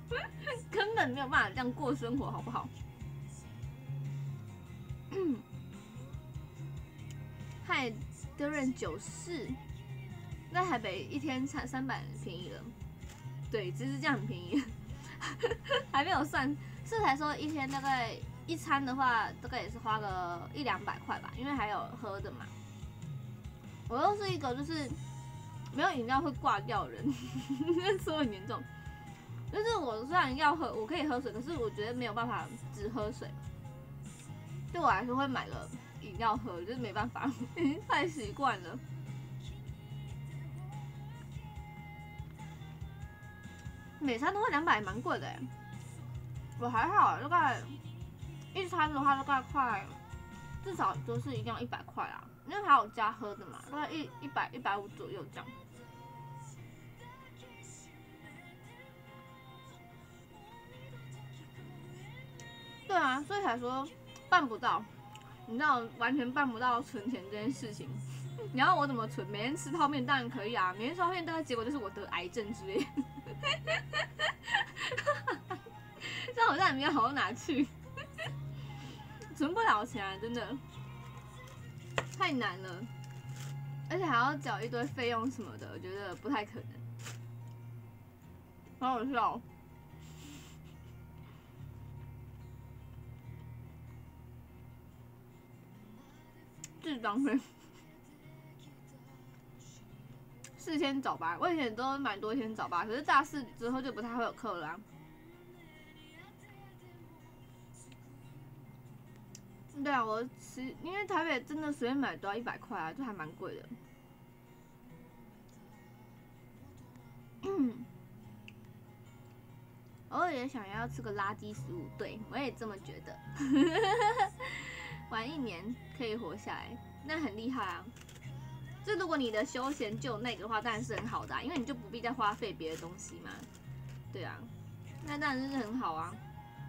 [SPEAKER 1] (laughs) 根本没有办法这样过生活，好不好？嗨，德润九四，在台北一天才三百便宜了，对，其实这样很便宜，(laughs) 还没有算，是才说一天大概一餐的话，大概也是花个一两百块吧，因为还有喝的嘛。我又是一个就是没有饮料会挂掉人，(laughs) 说很严重。就是我虽然要喝，我可以喝水，可是我觉得没有办法只喝水，对我来说会买个饮料喝，就是没办法，(laughs) 已经太习惯了。每餐都会两百，蛮贵的哎。我还好，大概一餐的话大概快，至少都是一定要一百块啊，因为还有加喝的嘛，大概一一百一百五左右这样。对啊，所以才说办不到，你知道完全办不到存钱这件事情。(laughs) 你要我怎么存？每天吃泡面当然可以啊，每天吃泡面，大概结果就是我得癌症之类的。(laughs) 这好像也没有好到哪去，存不了钱啊，真的太难了，而且还要缴一堆费用什么的，我觉得不太可能。好好笑哦。智商税，四天早八，我以前都蛮多天早八，可是大四之后就不太会有课了、对啊，我吃因为台北真的随便买都要一百块啊，就还蛮贵的。(clears throat) 偶尔也想要吃个垃圾食物，对我也这么觉得。(laughs) 玩一年可以活下来，那很厉害啊！就如果你的休闲就那个的话，当然是很好的，因为你就不必再花费别的东西嘛。对啊，那当然是很好啊。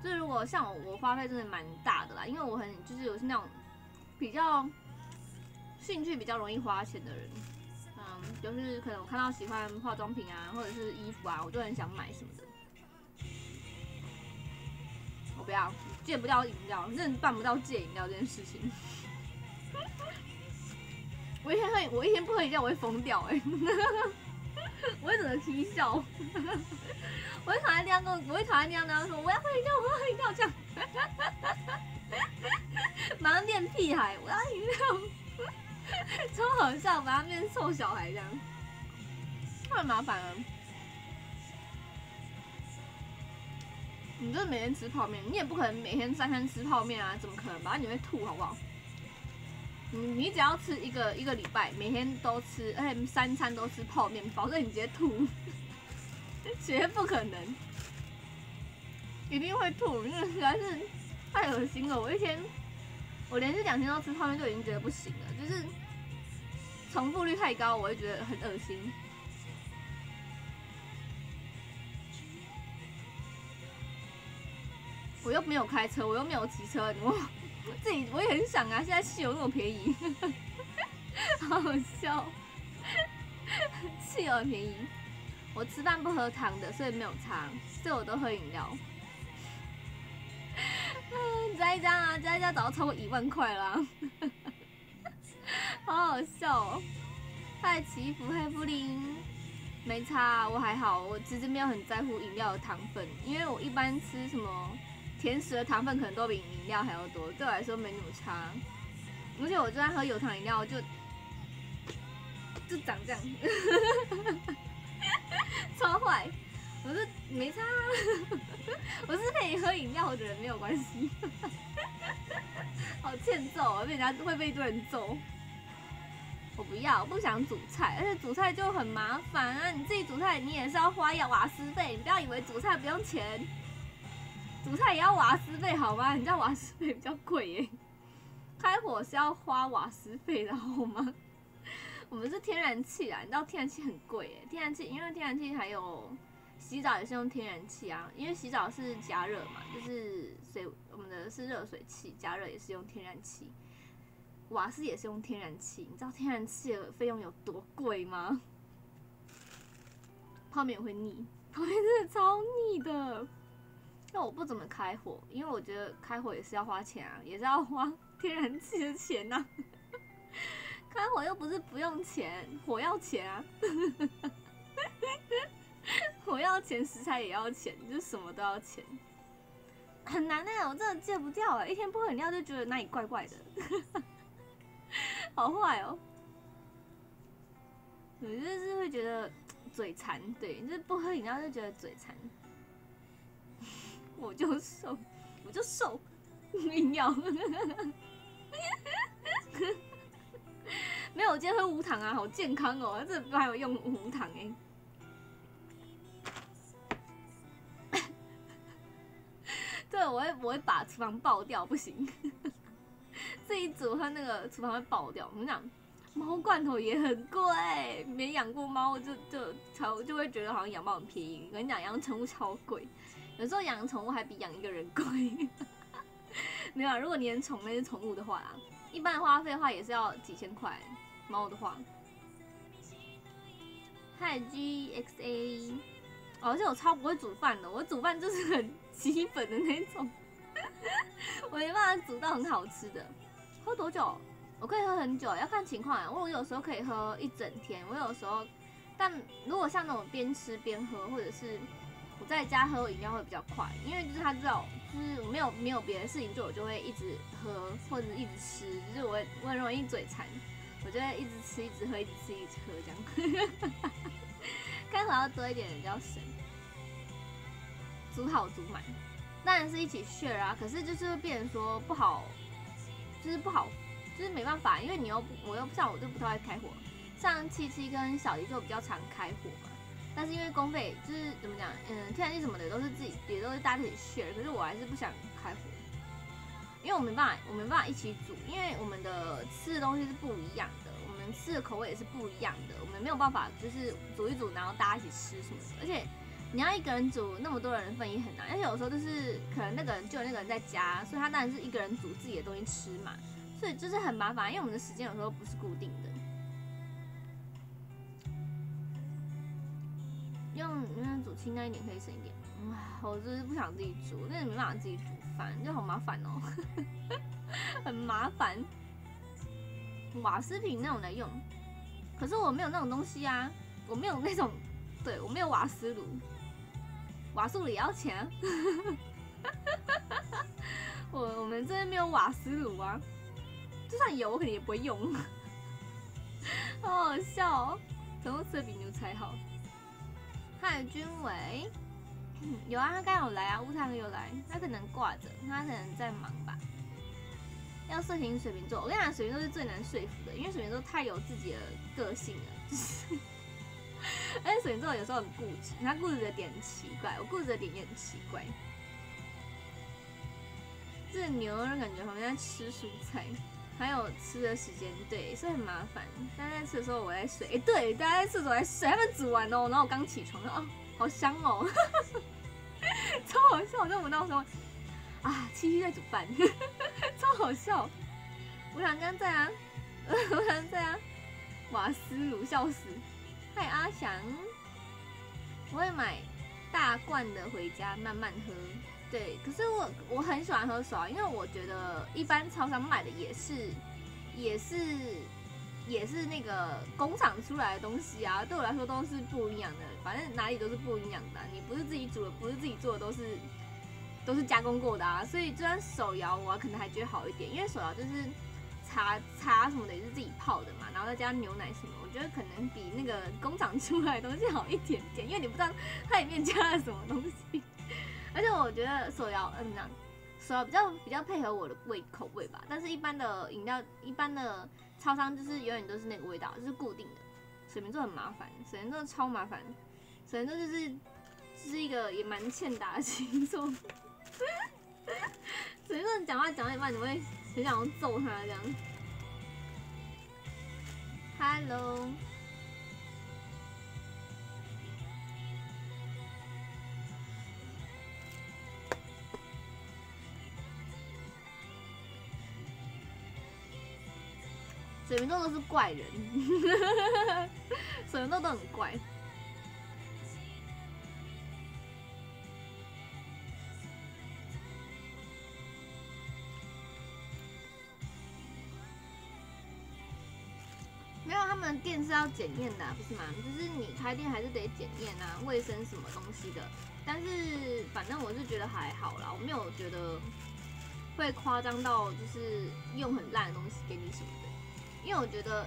[SPEAKER 1] 就是如果像我，我花费真的蛮大的啦，因为我很就是有是那种比较兴趣比较容易花钱的人，嗯，就是可能我看到喜欢化妆品啊，或者是衣服啊，我就很想买什么的。我不要戒不掉饮料，真的办不到戒饮料这件事情。我一天喝，我一天不喝饮料我会疯掉哎！(laughs) 我会怎么啼笑？我会躺在地上跟我，我会躺在地上跟他说我要喝饮料，我要喝饮料这样。马上 (laughs) 变屁孩，我要饮料，(laughs) 超好笑，马上变臭小孩这样，太麻烦了。你就是每天吃泡面，你也不可能每天三餐吃泡面啊，怎么可能吧？你会吐好不好？你你只要吃一个一个礼拜，每天都吃，而且三餐都吃泡面，保证你直接吐，(laughs) 绝不可能，一定会吐，因为实在是太恶心了。我一天，我连续两天都吃泡面就已经觉得不行了，就是重复率太高，我会觉得很恶心。我又没有开车，我又没有骑车，我自己我也很想啊。现在汽油那么便宜，(laughs) 好好笑。(laughs) 汽油很便宜，我吃饭不喝糖的，所以没有差，所以我都喝饮料。(laughs) 加一加啊，加一加，早就超过一万块啦，(laughs) 好好笑哦。嗨，祈福，嗨，布林，没差，我还好，我其实没有很在乎饮料的糖分，因为我一般吃什么。甜食的糖分可能都比饮料还要多，对我来说没那么差。而且我就算喝有糖饮料，就就长这样，(laughs) (laughs) 超坏。我是没差，(laughs) 我是可以喝饮料的人，没有关系。(laughs) 好欠揍啊！被人家会被一堆人揍。我不要，不想煮菜，而且煮菜就很麻烦啊！你自己煮菜，你也是要花要瓦斯费，你不要以为煮菜不用钱。煮菜也要瓦斯费好吗？你知道瓦斯费比较贵耶，开火是要花瓦斯费的好吗？我们是天然气啊，你知道天然气很贵哎，天然气因为天然气还有洗澡也是用天然气啊，因为洗澡是加热嘛，就是水我们的是热水器，加热也是用天然气，瓦斯也是用天然气，你知道天然气的费用有多贵吗？泡面会腻，泡面真的超腻的。那我不怎么开火，因为我觉得开火也是要花钱啊，也是要花天然气的钱呐。开火又不是不用钱，火要钱啊。(laughs) 火要钱，食材也要钱，就什么都要钱，很难哎，我真的戒不掉哎，一天不喝饮料就觉得哪里怪怪的，(laughs) 好坏哦。我就是会觉得嘴馋，对，就是不喝饮料就觉得嘴馋。(laughs) 我就瘦，我就瘦，饮料，没有，我今天喝无糖啊，好健康哦，这还有用无糖哎。(laughs) 对，我会我会把厨房爆掉，不行，(laughs) 这一组它那个厨房会爆掉。我跟你讲，猫罐头也很贵，没养过猫就就超就会觉得好像养猫很便宜。我跟你讲，养宠物超贵。有时候养宠物还比养一个人贵，(laughs) 没有。如果你养宠那些宠物的话，一般花费的话也是要几千块。猫的话，嗨 G X A，而且我超不会煮饭的，我煮饭就是很基本的那种，(laughs) 我没办法煮到很好吃的。喝多久？我可以喝很久，要看情况。我有时候可以喝一整天，我有时候，但如果像那种边吃边喝，或者是。我在家喝饮料会比较快，因为就是他知道，就是我没有没有别的事情做，我就会一直喝或者一直吃，就是我我很容易嘴馋，我就会一直吃一直喝一直吃一直喝这样。开火要多一点比较省，煮好煮满，当然是一起 share 啊，可是就是会变成说不好，就是不好，就是没办法，因为你又我又像我就不太爱开火，像七七跟小黎就比较常开火嘛。但是因为公费就是怎么讲，嗯，天然气什么的都是自己，也都是大家一起 share，可是我还是不想，因为我没办法，我没办法一起煮，因为我们的吃的东西是不一样的，我们吃的口味也是不一样的，我们没有办法就是煮一煮，然后大家一起吃什么的，而且你要一个人煮那么多人份也很难，而且有时候就是可能那个人就有那个人在家，所以他当然是一个人煮自己的东西吃嘛，所以就是很麻烦，因为我们的时间有时候不是固定的。用用煮清淡一点可以省一点。哇，我就是不想自己煮，那没办法自己煮饭，就好麻烦哦，(laughs) 很麻烦。瓦斯瓶那种来用，可是我没有那种东西啊，我没有那种，对我没有瓦斯炉，瓦斯炉也要钱。(laughs) 我我们这边没有瓦斯炉啊，就算有我肯定也不会用，好好笑哦，怎么吃的比牛才好？嗨，君伟，有啊，他刚有来啊，乌太有来，他可能挂着，他可能在忙吧。要说服水瓶座，我跟你讲，水瓶座是最难说服的，因为水瓶座太有自己的个性了，就是，(laughs) 而且水瓶座有时候很固执，他固执的点很奇怪，我固执的点也很奇怪。这牛肉感觉好像在吃蔬菜。还有吃的时间，对，所以很麻烦。大家在吃的时候我在睡，哎，对，大家在吃的时候在睡，他们煮完哦，然后我刚起床，哦，好香哦，(laughs) 超好笑，就闻到说，啊，七七在煮饭，(laughs) 超好笑。吴翔刚在啊，(laughs) 吴翔在啊，瓦斯炉笑死。嗨，阿翔，我会买大罐的回家慢慢喝。对，可是我我很喜欢喝手摇，因为我觉得一般超商卖的也是，也是，也是那个工厂出来的东西啊，对我来说都是不一样的。反正哪里都是不一样的，你不是自己煮的，不是自己做的，都是都是加工过的啊。所以，就算手摇，我可能还觉得好一点，因为手摇就是茶茶什么的也是自己泡的嘛，然后再加牛奶什么，我觉得可能比那个工厂出来的东西好一点点，因为你不知道它里面加了什么东西。而且我觉得手摇，嗯，那手摇比较比较配合我的胃口味吧。但是一般的饮料，一般的超商就是永远都是那个味道，就是固定的。水瓶座很麻烦，水瓶座超麻烦，水瓶座就是是一个也蛮欠打的星座。水瓶座讲话讲到一半，你会很想要揍他这样。Hello。水瓶座都是怪人，(laughs) 水瓶座都很怪。没有，他们店是要检验的，不是吗？就是你开店还是得检验啊，卫生什么东西的。但是反正我是觉得还好啦，我没有觉得会夸张到就是用很烂的东西给你什么的。因为我觉得，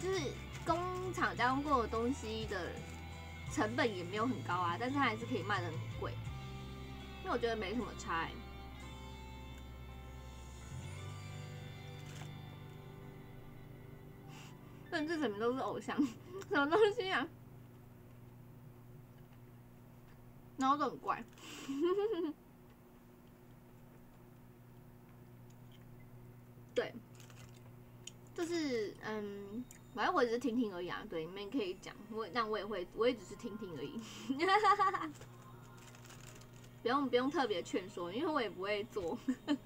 [SPEAKER 1] 就是工厂加工过的东西的成本也没有很高啊，但是它还是可以卖的很贵。因为我觉得没什么差。(laughs) 甚至什么都是偶像，什么东西啊？然后都很怪。(laughs) 对。就是嗯，反正我只是听听而已啊。对，你们可以讲，我但我也会，我也只是听听而已。(laughs) 不用不用特别劝说，因为我也不会做。(laughs)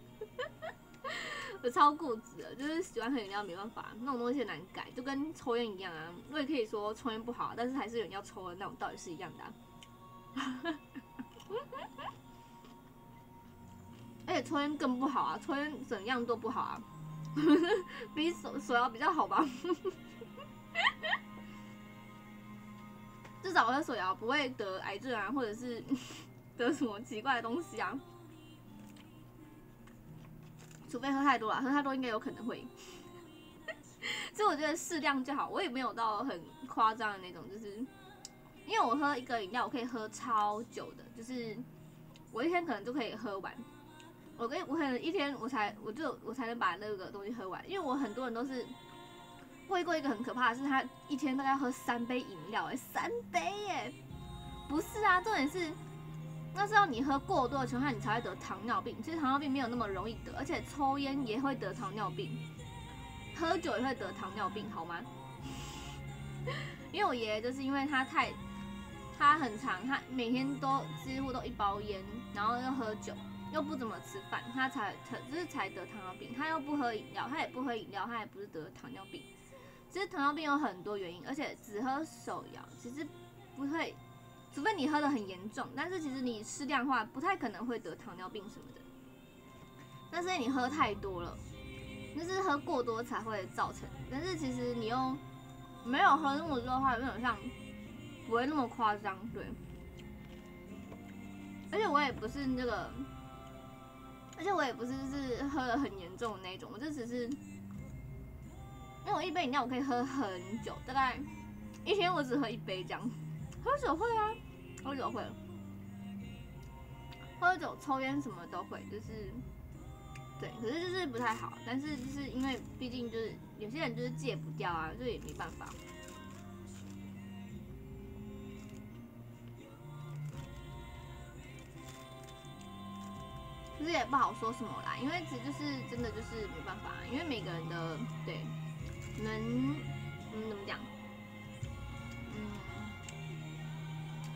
[SPEAKER 1] 我超固执的，就是喜欢喝饮料没办法，那种东西很难改，就跟抽烟一样啊。我也可以说抽烟不好，但是还是有人要抽的那种道理是一样的。啊 (laughs) 而且抽烟更不好啊，抽烟怎样都不好啊。(laughs) 比手手摇比较好吧，(laughs) 至少我的手摇不会得癌症啊，或者是 (laughs) 得什么奇怪的东西啊，除非喝太多了，喝太多应该有可能会。所以我觉得适量就好，我也没有到很夸张的那种，就是因为我喝一个饮料，我可以喝超久的，就是我一天可能就可以喝完。我跟我可能一天我才我就我才能把那个东西喝完，因为我很多人都是，会过一个很可怕的是，他一天大概喝三杯饮料，哎，三杯耶，不是啊，重点是那是要你喝过多的情况下你才会得糖尿病。其实糖尿病没有那么容易得，而且抽烟也会得糖尿病，喝酒也会得糖尿病，好吗？(laughs) 因为我爷爷就是因为他太，他很长，他每天都几乎都一包烟，然后又喝酒，又不怎么吃饭，他才他就是才得糖尿病。他又不喝饮料，他也不喝饮料，他也不是得糖尿病。其实糖尿病有很多原因，而且只喝手摇其实不会，除非你喝的很严重，但是其实你适量化不太可能会得糖尿病什么的。但是你喝太多了，那是喝过多才会造成。但是其实你又没有喝那么多的话，有点像不会那么夸张，对。而且我也不是那个，而且我也不是是喝的很严重的那种，我就只是。因为我一杯饮料我可以喝很久，大概一天我只喝一杯这样。喝酒会啊，喝酒会，喝酒抽烟什么都会，就是对，可是就是不太好。但是就是因为毕竟就是有些人就是戒不掉啊，这也没办法。其实也不好说什么啦，因为其实就是真的就是没办法，因为每个人的对。能，嗯，怎么讲？嗯，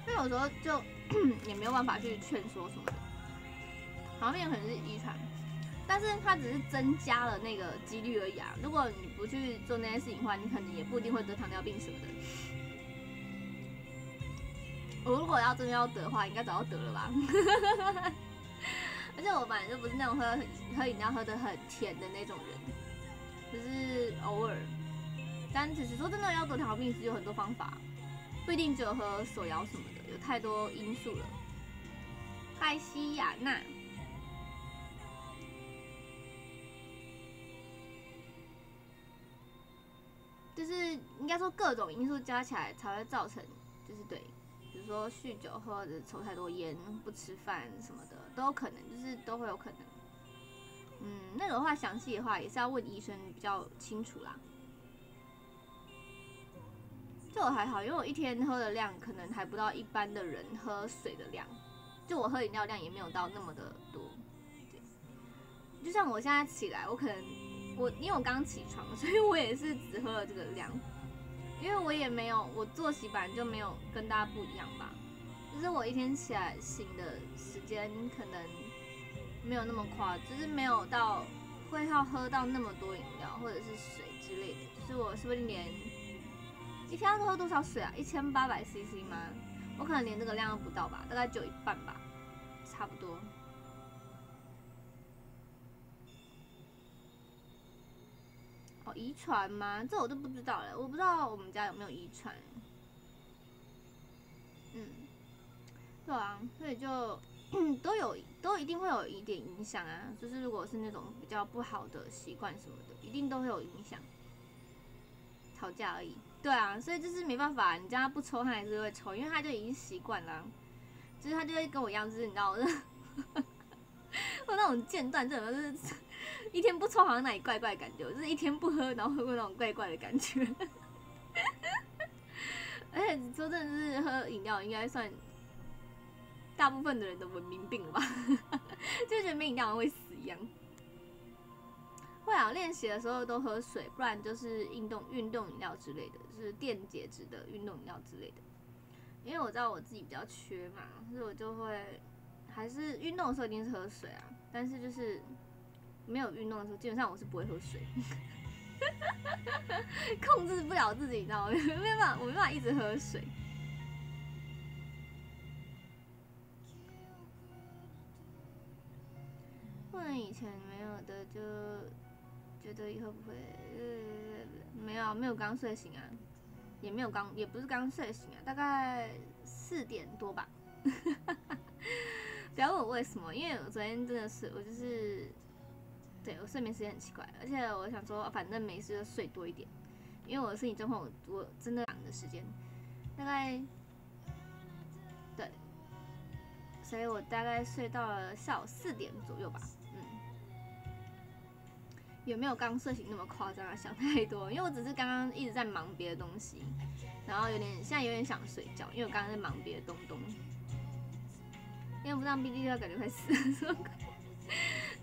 [SPEAKER 1] 因为有时候就 (coughs) 也没有办法去劝说什么的。糖尿病可能是遗传，但是它只是增加了那个几率而已啊。如果你不去做那些事情的话，你可能也不一定会得糖尿病什么的。我如果要真的要得的话，应该早就得了吧。(laughs) 而且我本来就不是那种喝喝饮料喝的很甜的那种人。就是偶尔，但其实说真的，要得糖尿病是有很多方法，不一定只有喝手摇什么的，有太多因素了。嗨，西亚娜，就是应该说各种因素加起来才会造成，就是对，比如说酗酒或者抽太多烟、不吃饭什么的都有可能，就是都会有可能。嗯，那个话详细的话也是要问医生比较清楚啦。就我还好，因为我一天喝的量可能还不到一般的人喝水的量，就我喝饮料量也没有到那么的多。对，就像我现在起来，我可能我因为我刚起床，所以我也是只喝了这个量，因为我也没有我作息本来就没有跟大家不一样吧，就是我一天起来醒的时间可能。没有那么夸，就是没有到会要喝到那么多饮料或者是水之类的。就是我是不是连一天要喝多少水啊？一千八百 CC 吗？我可能连这个量都不到吧，大概就一半吧，差不多。哦，遗传吗？这我都不知道了，我不知道我们家有没有遗传。嗯，对啊，所以就。(clears throat) 都有，都一定会有一点影响啊。就是如果是那种比较不好的习惯什么的，一定都会有影响。吵架而已，对啊，所以就是没办法，你叫他不抽，他还是会抽，因为他就已经习惯了。就是他就会跟我一样，就是你知道，(laughs) 我那种间断症，就是一天不抽好像哪里怪怪感觉，就是一天不喝，然后会有那种怪怪的感觉。而且说真的，是喝饮料应该算。大部分的人的文明病了吧，(laughs) 就觉得没饮料会死一样。会啊，练习的时候都喝水，不然就是运动运动饮料之类的，就是电解质的运动饮料之类的。因为我知道我自己比较缺嘛，所以我就会还是运动的时候一定是喝水啊。但是就是没有运动的时候，基本上我是不会喝水，(laughs) 控制不了自己，你知道吗？(laughs) 没办法，我没办法一直喝水。不能以前没有的，就觉得以后不会。没有，没有刚睡醒啊，也没有刚，也不是刚睡醒啊，大概四点多吧。(laughs) 不要问我为什么，因为我昨天真的是，我就是，对我睡眠时间很奇怪，而且我想说，反正没事就睡多一点，因为我的身体状况，我我真的长的时间，大概，对，所以我大概睡到了下午四点左右吧。嗯有没有刚睡醒那么夸张啊？想太多，因为我只是刚刚一直在忙别的东西，然后有点现在有点想睡觉，因为我刚刚在忙别的东东。因为不让 B D 要感觉快死了，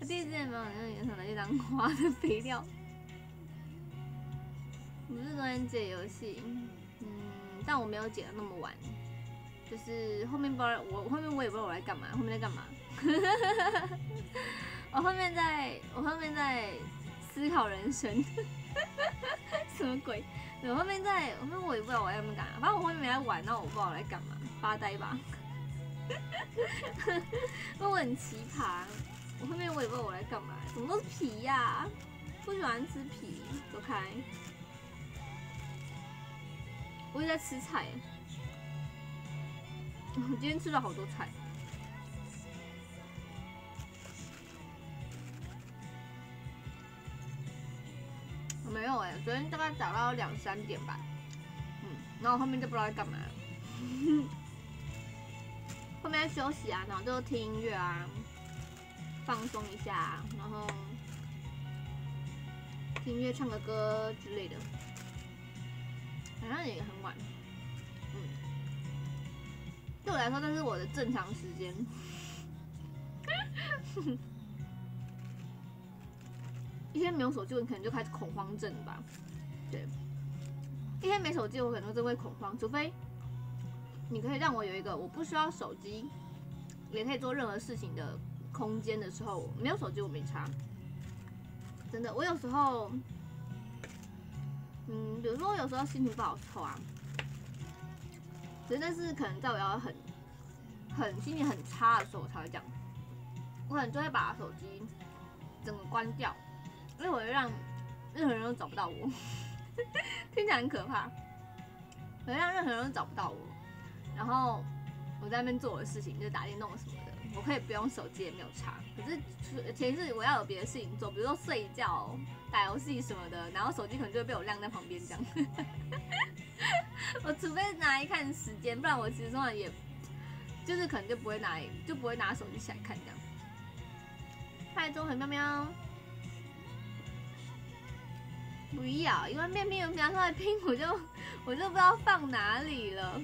[SPEAKER 1] 我第一次见到那个原厂的一张花的肥料。不是昨天解游戏，嗯，但我没有解的那么晚，就是后面不知道我后面我也不知道我在干嘛，后面在干嘛？(laughs) 我后面在我后面在思考人生，(laughs) 什么鬼？我后面在我后面我也不知道我在干嘛，反正我后面没在玩，那我不知道我在干嘛，发呆吧。(laughs) 我很奇葩，我后面我也不知道我来干嘛，怎么都是皮呀？不喜欢吃皮，走开。我也在吃菜，我 (laughs) 今天吃了好多菜。我没有哎，昨天大概打到两三点吧，嗯，然后后面就不知道在干嘛。(laughs) 后面休息啊，然后就听音乐啊，放松一下，然后听音乐、唱个歌之类的，好像也很晚。嗯，对我来说，这是我的正常时间。(laughs) 一天没有手机，我可能就开始恐慌症吧。对，一天没手机，我可能就会恐慌，除非。你可以让我有一个我不需要手机，也可以做任何事情的空间的时候，没有手机我没差。真的，我有时候，嗯，比如说我有时候心情不好时候啊，真的是可能在我要很很心情很差的时候，我才会这样。我可能就会把手机整个关掉，因为我会让任何人都找不到我，(laughs) 听起来很可怕，我会让任何人都找不到我。然后我在那边做我的事情，就是打电动什么，我可以不用手机也没有差。可是前提是我要有别的事情做，比如说睡觉、打游戏什么的，然后手机可能就会被我晾在旁边这样。(laughs) 我除非拿来看时间，不然我其实上也，就是可能就不会拿，就不会拿手机起来看这样。嗨，中很喵喵，不要，因为面面有拿出来拼，我就我就不知道放哪里了。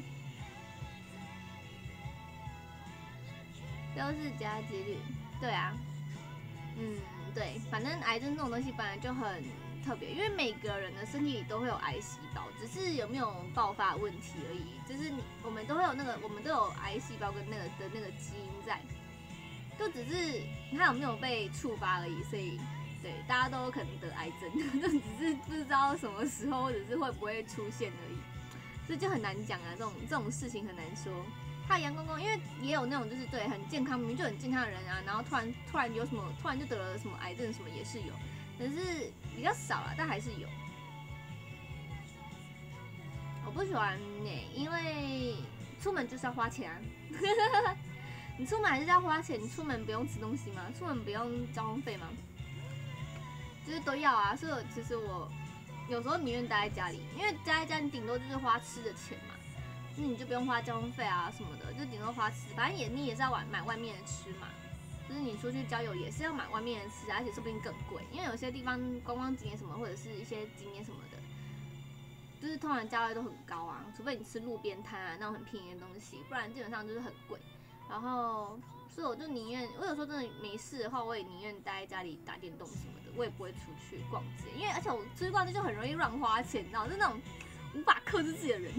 [SPEAKER 1] 都是加几率，对啊，嗯，对，反正癌症这种东西本来就很特别，因为每个人的身体里都会有癌细胞，只是有没有爆发问题而已。就是你我们都会有那个，我们都有癌细胞跟那个的那个基因在，就只是它有没有被触发而已。所以，对，大家都可能得癌症，(laughs) 就只是不知道什么时候或者是会不会出现而已，所以就很难讲啊，这种这种事情很难说。太阳公公，因为也有那种就是对很健康，明明就很健康的人啊，然后突然突然有什么，突然就得了什么癌症什么也是有，可是比较少啊，但还是有。我不喜欢呢，因为出门就是要花钱啊。(laughs) 你出门还是要花钱，你出门不用吃东西吗？出门不用交通费吗？就是都要啊，所以其实我有时候宁愿待在家里，因为待在家你顶多就是花吃的钱嘛。那你就不用花交通费啊什么的，就顶多花吃，反正也你也是要买买外面的吃嘛。就是你出去郊游也是要买外面的吃，而且说不定更贵，因为有些地方观光景点什么或者是一些景点什么的，就是通常价位都很高啊，除非你吃路边摊啊那种很便宜的东西，不然基本上就是很贵。然后所以我就宁愿，我有时候真的没事的话，我也宁愿待在家里打电动什么的，我也不会出去逛街，因为而且我出去逛街就很容易乱花钱，你知道，就那种。无法克制自己的人，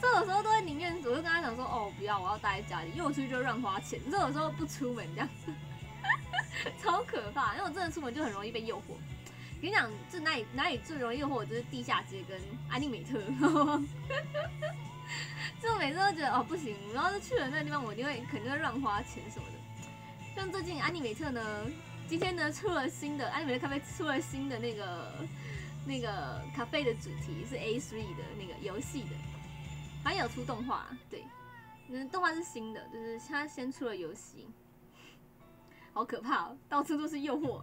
[SPEAKER 1] 所以有时候都会宁愿，我就跟他讲说，哦，不要，我要待在家里，因为我出去就乱花钱，所以有时候不出门这样子，(laughs) 超可怕。因为我真的出门就很容易被诱惑。跟你讲，这哪里哪里最容易诱惑我，就是地下街跟安利美特。(laughs) 就每次都觉得哦不行，然后就去了那个地方，我一定会肯定会乱花钱什么的。像最近安利美特呢，今天呢出了新的安利美特咖啡出了新的那个。那个咖啡的主题是 A three 的那个游戏的，还有出动画，对，那动画是新的，就是他先出了游戏，好可怕，到处都是诱惑，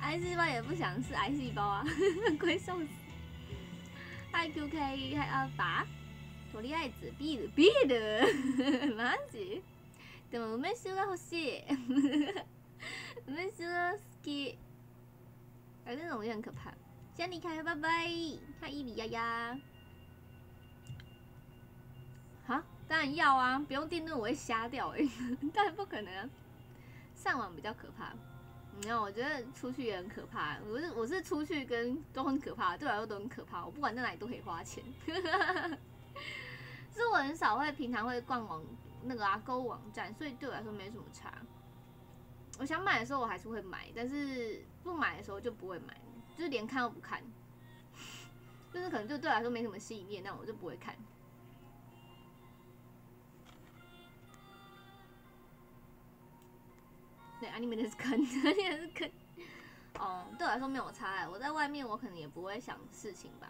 [SPEAKER 1] 癌细胞也不想是癌细胞啊，(laughs) 快笑死！Hi QK，Hi 阿爸，とりあえずビールビールマジ？でも梅酒が欲しい。(laughs) 梅酒が好き。 哎，那种也很可怕。先离开，拜拜。看伊比丫丫。好，当然要啊，不用定论我会瞎掉哎，(laughs) 当然不可能啊。上网比较可怕，你看，我觉得出去也很可怕。我是我是出去跟都很可怕，对我来说都很可怕。我不管在哪里都可以花钱，(laughs) 是我很少会平常会逛网那个啊购物网站，所以对我来说没什么差。我想买的时候我还是会买，但是不买的时候就不会买，就是连看都不看，(laughs) 就是可能就对我来说没什么吸引力，那我就不会看。对，啊，你们的是坑，(laughs) 你们是坑。哦，对我来说没有差。我在外面，我可能也不会想事情吧。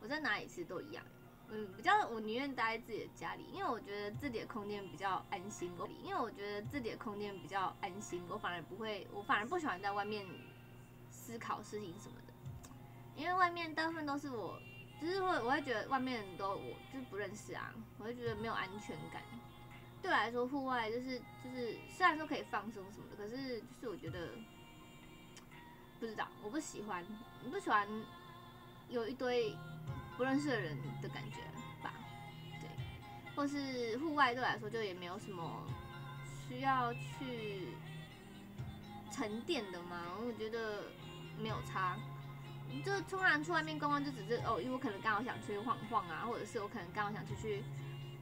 [SPEAKER 1] 我在哪里其实都一样。嗯，比较我宁愿待在自己的家里，因为我觉得自己的空间比较安心。我因为我觉得自己的空间比较安心，我反而不会，我反而不喜欢在外面思考事情什么的。因为外面大部分都是我，就是会我会觉得外面人都我就是不认识啊，我会觉得没有安全感。对我来说，户外就是就是虽然说可以放松什么的，可是就是我觉得不知道，我不喜欢，不喜欢有一堆不认识的人的感觉吧，对，或是户外对我来说就也没有什么需要去沉淀的嘛，我觉得没有差，就突然去外面逛逛，就只是哦，因为我可能刚好想出去晃晃啊，或者是我可能刚好想出去。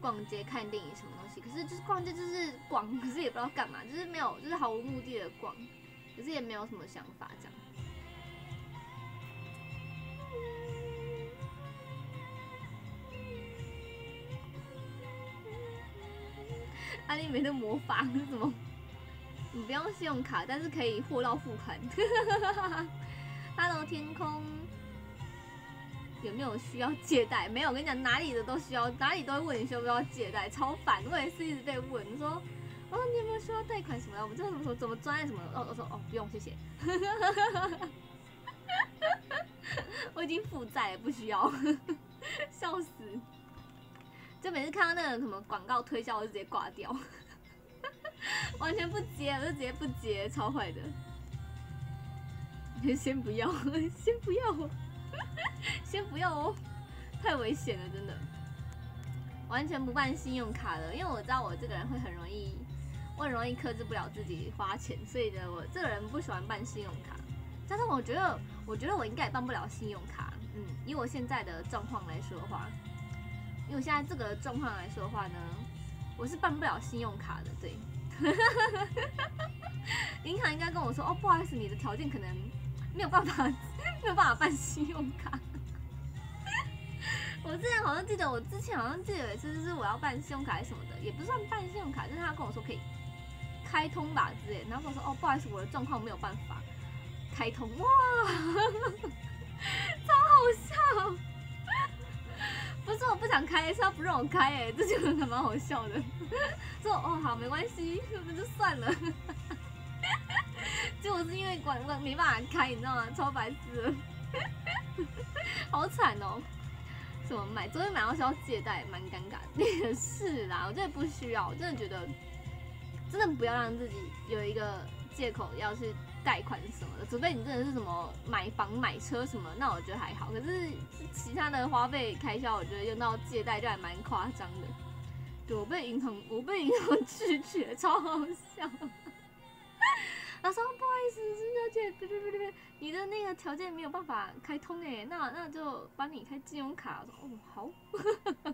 [SPEAKER 1] 逛街、看电影什么东西，可是就是逛街就是逛，可是也不知道干嘛，就是没有，就是毫无目的的逛，可是也没有什么想法这样。阿丽梅的魔法是 (laughs) 什么？你不用信用卡，但是可以货到付款。Hello，天空。有没有需要借贷？没有，我跟你讲，哪里的都需要，哪里都会问你需不需要借贷，超烦。我也是一直被问，说，哦，你有没有需要贷款什么的？我们这什么说？怎么专业什么？哦，我说，哦，不用，谢谢。(laughs) 我已经负债了，不需要。(laughs) 笑死！就每次看到那个什么广告推销，我就直接挂掉，(laughs) 完全不接，我就直接不接，超坏的。(laughs) 先不要，(laughs) 先不要。先不要哦，太危险了，真的。完全不办信用卡的，因为我知道我这个人会很容易，我很容易克制不了自己花钱，所以呢，我这个人不喜欢办信用卡。加上我觉得，我觉得我应该也办不了信用卡。嗯，以我现在的状况来说的话，因为现在这个状况来说的话呢，我是办不了信用卡的。对，(laughs) 银行应该跟我说，哦，不好意思，你的条件可能没有办法。没有办法办信用卡。(laughs) 我之前好像记得，我之前好像记得有一次，就是我要办信用卡还是什么的，也不算办信用卡，就是他跟我说可以开通吧之类，然后跟我说哦，不好意思，我的状况没有办法开通。哇，(laughs) 超好笑！不是我不想开，是他不让我开，哎，这就还蛮好笑的。(laughs) 说哦好，没关系，那就算了。(laughs) 结果是因为管管没办法开，你知道吗？超白痴，(laughs) 好惨哦！怎么买？昨天买到需要借贷，蛮尴尬。也是啦，我真的不需要，我真的觉得，真的不要让自己有一个借口要去贷款什么的。除非你真的是什么买房、买车什么，那我觉得还好。可是其他的花费开销，我觉得用到借贷就还蛮夸张的。对我被银行，我被银行拒绝，超好笑。(laughs) 他说：“不好意思，小姐，别别别别，你的那个条件没有办法开通诶，那那就帮你开信用卡。”我说：“哦，好，(laughs)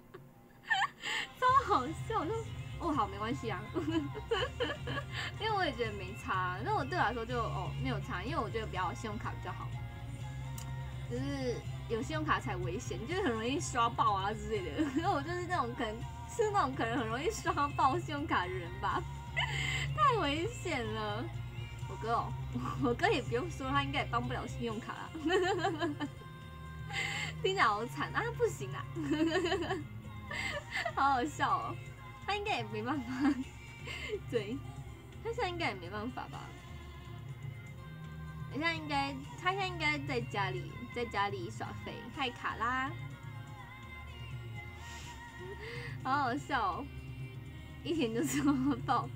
[SPEAKER 1] 超好笑。”我说：“哦，好，没关系啊，(laughs) 因为我也觉得没差。那我对我来说就哦没有差，因为我觉得比较信用卡比较好，就是有信用卡才危险，就是很容易刷爆啊之类的。(laughs) 因为我就是那种可能是那种可能很容易刷爆信用卡的人吧，(laughs) 太危险了。”我哥哦，我哥也不用说，他应该也帮不了信用卡啦。听起来好惨啊，不行啊，好好笑哦。他应该也没办法，(laughs) 对，他现在应该也没办法吧？他现在应该，他现在应该在家里，在家里耍废，太卡啦，(laughs) 好好笑哦，一天就这么爆。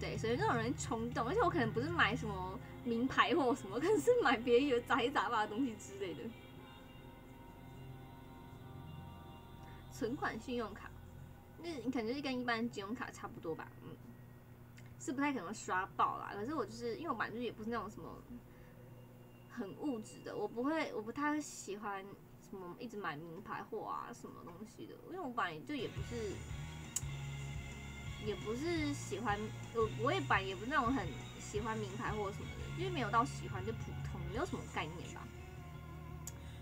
[SPEAKER 1] 对，所以那种人冲动，而且我可能不是买什么名牌或什么，可能是买别人杂七杂八的东西之类的。存款信用卡，那你可能就是跟一般金融卡差不多吧，嗯，是不太可能刷爆啦。可是我就是因为我本来就也不是那种什么很物质的，我不会，我不太喜欢什么一直买名牌货啊什么东西的，因为我本来就也不是，也不是喜欢，我我也本来也不是那种很喜欢名牌货什么的，因为没有到喜欢就普通，没有什么概念吧。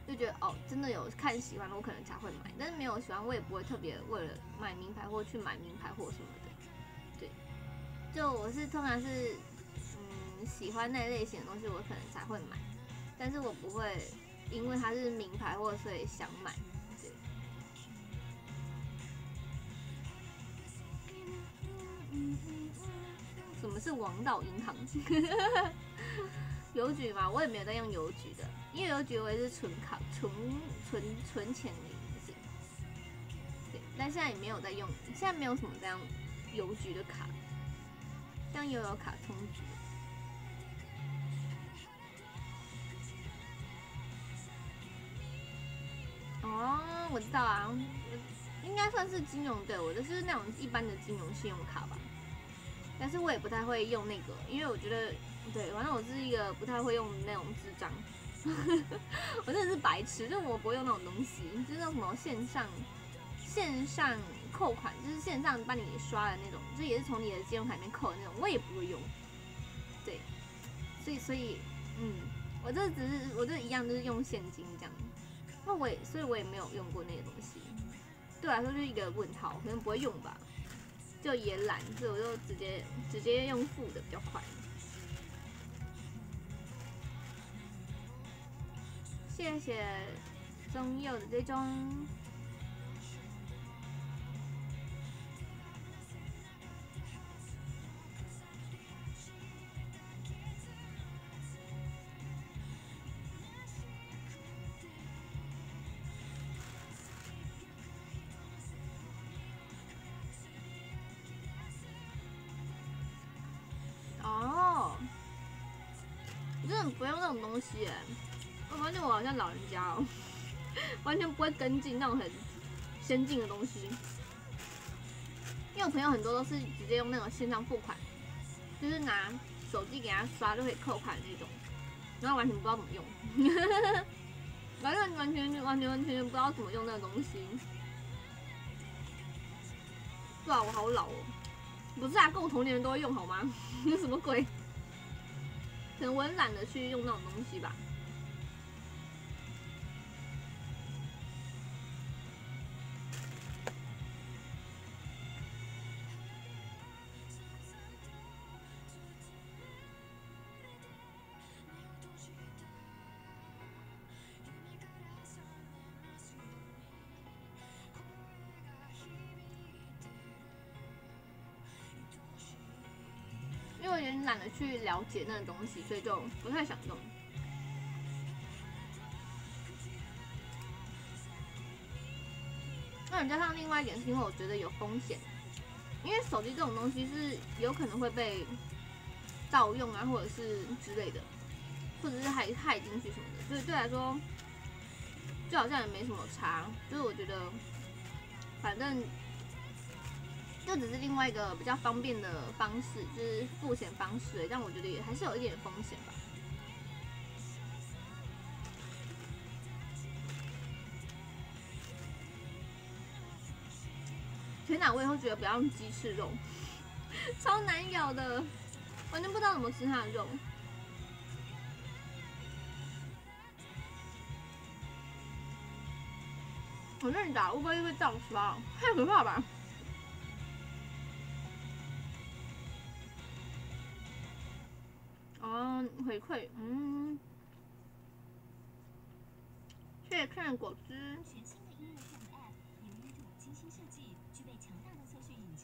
[SPEAKER 1] 就觉得哦，真的有看喜欢的，我可能才会买，但是没有喜欢，我也不会特别为了买名牌货去买名牌货什么的。对，就我是通常是嗯喜欢那类型的东西，我可能才会买，但是我不会因为它是名牌货所以想买。对。什么是王道银行？邮局嘛，我也没有在用邮局的，因为邮局我也是存卡、存存存钱的意思。对，但现在也没有在用，现在没有什么这样邮局的卡，像悠游卡充值。哦，我知道啊，应该算是金融对，我的是那种一般的金融信用卡吧，但是我也不太会用那个，因为我觉得。对，反正我是一个不太会用那种智障，(laughs) 我真的是白痴，就是我不会用那种东西，就是那种什么线上线上扣款，就是线上帮你刷的那种，就也是从你的信用卡里面扣的那种，我也不会用。对，所以所以嗯，我这只是我这一样就是用现金这样，那我也所以我也没有用过那些东西，对我来说就是一个问号，可能不会用吧，就也懒，所以我就直接直接用付的比较快。谢谢中佑的追踪。哦，我真的不用那种东西完全我好像老人家哦，完全不会跟进那种很先进的东西。因为我朋友很多都是直接用那种线上付款，就是拿手机给他刷就可以扣款那种，然后完全不知道怎么用，完全完全完全完全不知道怎么用那个东西。对啊，我好老哦，不是啊，跟我同年人都会用好吗？(laughs) 什么鬼？可能我很懒得去用那种东西吧。懒得去了解那个东西，所以就不太想用。那加上另外一点是因为我觉得有风险，因为手机这种东西是有可能会被盗用啊，或者是之类的，或者是害害进去什么的，所以对来说就好像也没什么差。就是我觉得反正。就只是另外一个比较方便的方式，就是付钱方式，但我觉得也还是有一点风险吧。天哪，我以后觉得不要用鸡翅肉，(laughs) 超难咬的，完全不知道怎么吃它的肉。我认打，会不会被撞死啊？太可怕吧！哦，回馈，嗯，谢谢看果汁。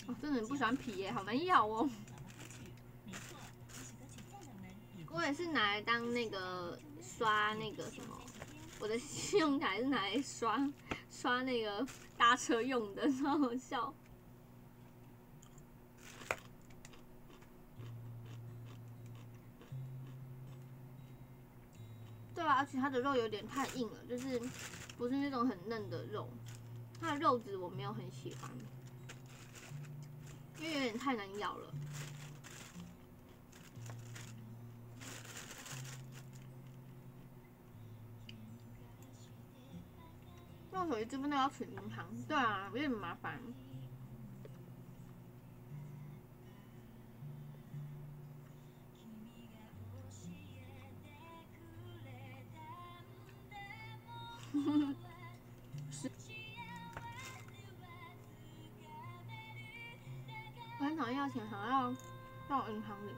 [SPEAKER 1] 哦，真的很不喜欢皮耶，好难咬哦。我也是拿来当那个刷那个什么，我的信用卡是拿来刷刷那个搭车用的，超好笑。对啊，而且它的肉有点太硬了，就是不是那种很嫩的肉，它的肉质我没有很喜欢，因为有点太难咬了。用手机支付那要存银行，对啊，有点麻烦。(laughs) 我很讨厌要钱，想要到银行领，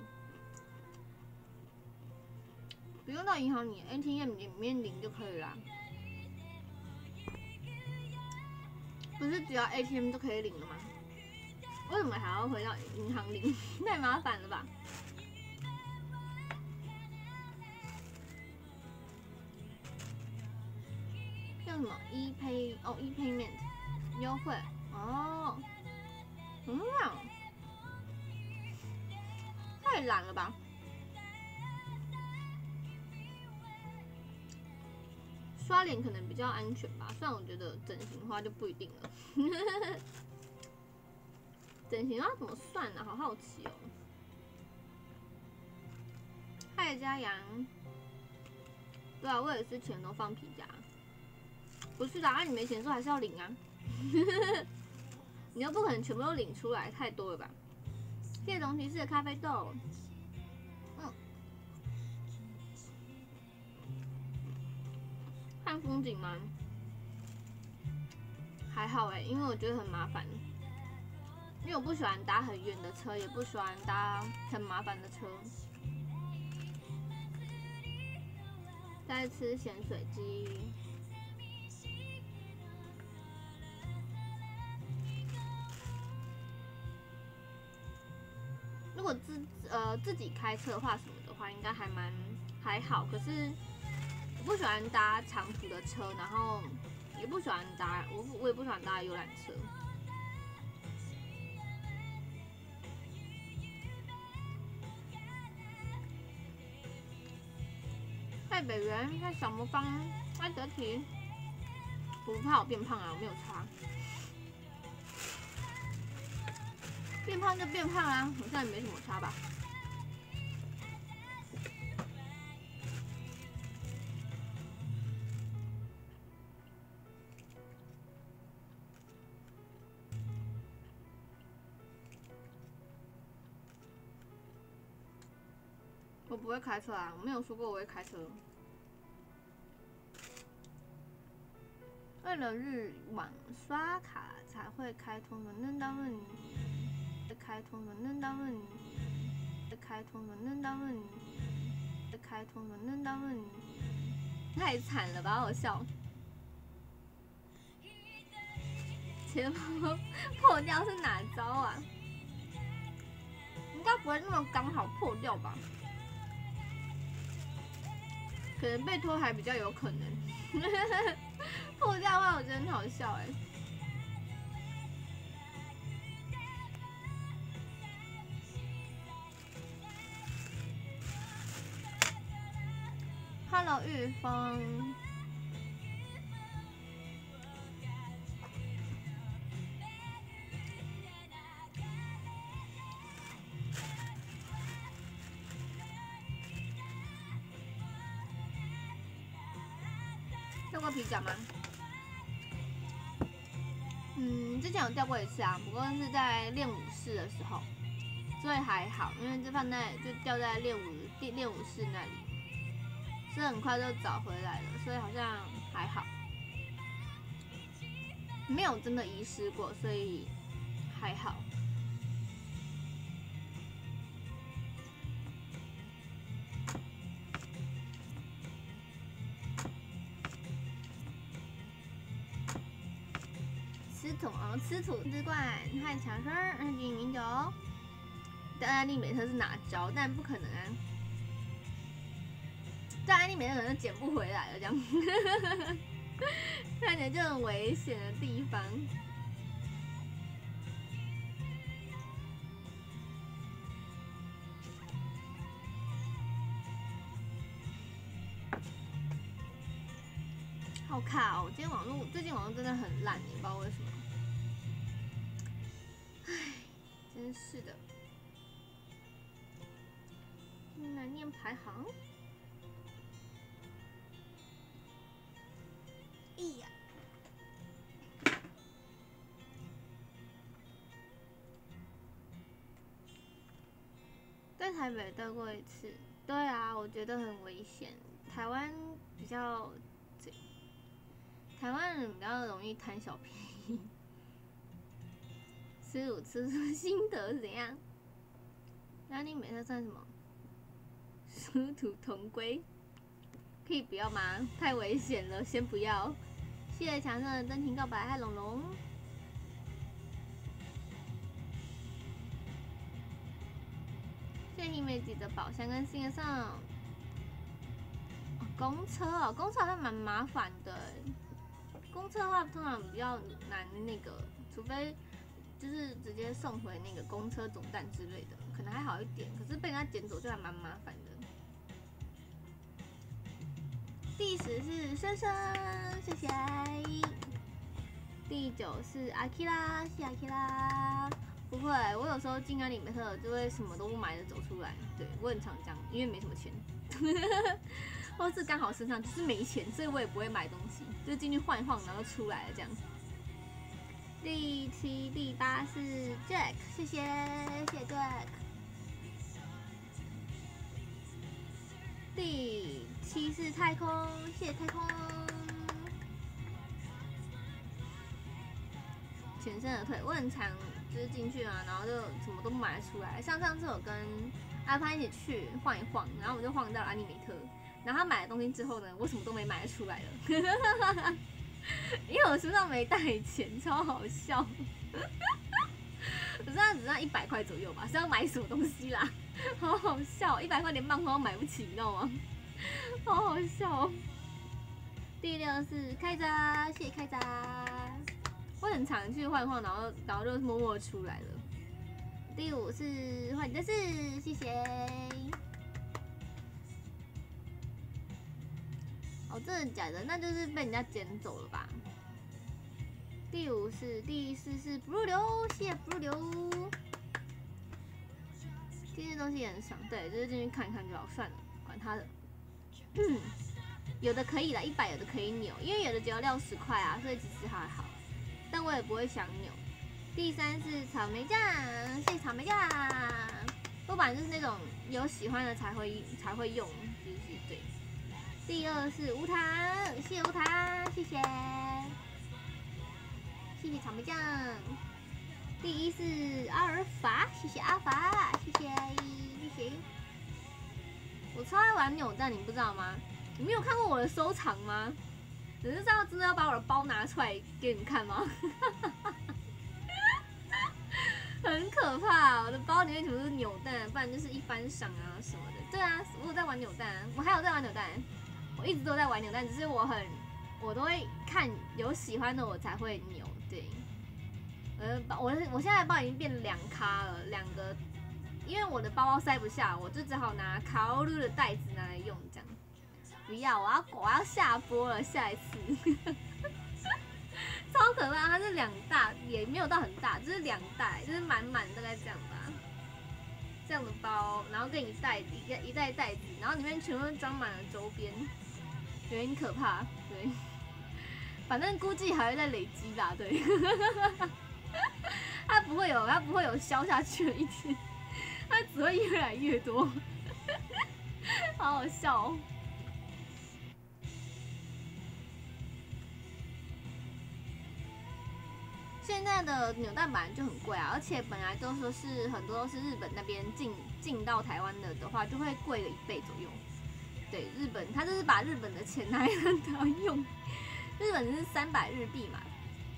[SPEAKER 1] 不用到银行领，ATM 里面领就可以了。不是只要 ATM 就可以领了吗？为什么还要回到银行领？(laughs) 太麻烦了吧？什么 e pay 哦 e payment 优惠哦，嗯，太懒了吧？刷脸可能比较安全吧，虽然我觉得整形的话就不一定了。(laughs) 整形要怎么算呢？好好奇哦。嗨，嘉阳，对啊，我也是钱都放皮夹。不是的，啊，你没钱的时候还是要领啊，(laughs) 你又不可能全部都领出来，太多了吧？谢谢龙骑士的咖啡豆，嗯，看风景吗？还好哎，因为我觉得很麻烦，因为我不喜欢搭很远的车，也不喜欢搭很麻烦的车。在吃咸水鸡。如果自呃自己开车的话，什么的话，应该还蛮还好。可是我不喜欢搭长途的车，然后也不喜欢搭我我也不喜欢搭游览车。太北园，太小魔方，太得体，不怕我变胖啊，我没有差。变胖就变胖啦，好像也没什么差吧。我不会开车啊，我没有说过我会开车。为了日网刷卡才会开通的，那当问。开通了，那当问你；开通了，那当问你；开通了，那当问你。太惨了吧，好笑！前锋破掉是哪招啊？应该不会那么刚好破掉吧？可能被拖还比较有可能。破掉的话，我觉得很好笑哎。Hello，玉峰。掉过皮夹吗？嗯，之前有掉过一次啊，不过是在练武士的时候，所以还好，因为这放在就掉在练武练练武士那里。是很快就找回来了，所以好像还好，没有真的遗失过，所以还好。吃土哦，吃土之冠，嗨，强生，二零零九，大家丽美特是哪招？但不可能啊。在安利美可能捡不回来了，这样，(laughs) 看起来就很危险的地方。好卡哦！今天网络最近网络真的很烂，也不知道为什么。唉，真是的。来念排行。台北待过一次，对啊，我觉得很危险。台湾比较，台湾人比较容易贪小便宜。(laughs) 吃卤吃出心得怎样？那你每次算什么？殊途同归，可以不要吗？太危险了，先不要。谢谢墙上的真情告白，嗨龙龙。谢谢英美姐的宝箱跟新上。公车哦，公车好像蛮麻烦的。公车的话，通常比较难那个，除非就是直接送回那个公车总站之类的，可能还好一点。可是被人家捡走就还蛮麻烦的。第十是生生，谢谢。第九是阿 K 啦，谢阿 K 啦。不会，我有时候进安里面特就会什么都不买的走出来。对我很常这样，因为没什么钱。(laughs) 或是刚好身上就是没钱，所以我也不会买东西，就进去晃一晃，然后出来了这样。第七、第八是 Jack，谢谢谢谢 Jack。第七是太空，谢谢太空。全身而退，我很常就是进去啊，然后就什么都买出来。像上次我跟阿潘一起去晃一晃，然后我就晃到了安利美特。然后他买了东西之后呢，我什么都没买出来了，(laughs) 因为我身上没带钱，超好笑。我身上只剩一百块左右吧，是要买什么东西啦？(laughs) 好好笑，一百块连漫画都买不起，你知道吗？(laughs) 好好笑。第六是开闸，谢谢开闸。我很常去晃晃，然后然后就默默出来了。第五是换的是，谢谢。哦，真的假的？那就是被人家捡走了吧？第五是，第四是不入流，谢谢 blue 流。这些东西也很爽，对，就是进去看看就好，算了，管他的。嗯，有的可以了，一百有的可以扭，因为有的只要六十块啊，所以其实还好。但我也不会想扭。第三是草莓酱，谢谢草莓酱。不管就是那种有喜欢的才会才会用。第二是无糖，谢谢无糖，谢谢，谢谢草莓酱。第一是阿尔法，谢谢阿尔法，谢谢谢谢。我超爱玩扭蛋，你不知道吗？你没有看过我的收藏吗？只是这样，真的要把我的包拿出来给你们看吗？(laughs) 很可怕，我的包里面全部是扭蛋，不然就是一般赏啊什么的。对啊，我有在玩扭蛋，我还有在玩扭蛋。我一直都在玩扭蛋，只是我很，我都会看有喜欢的我才会扭。对，呃，我我现在包已经变两咖了，两个，因为我的包包塞不下，我就只好拿卡欧露的袋子拿来用，这样。不要，我要我要下播了，下一次。(laughs) 超可怕，它是两大，也没有到很大，就是两袋，就是满满大概这样吧。这样的包，然后跟一袋一个一袋袋子，然后里面全部装满了周边。有点可怕，对，反正估计还会再累积吧，对，(laughs) 它不会有，它不会有消下去的一天，它只会越来越多，(laughs) 好好笑哦。现在的扭蛋板就很贵啊，而且本来都说是很多都是日本那边进进到台湾的的话，就会贵了一倍左右。对日本，他就是把日本的钱拿来台湾 (laughs) 用。日本是三百日币嘛，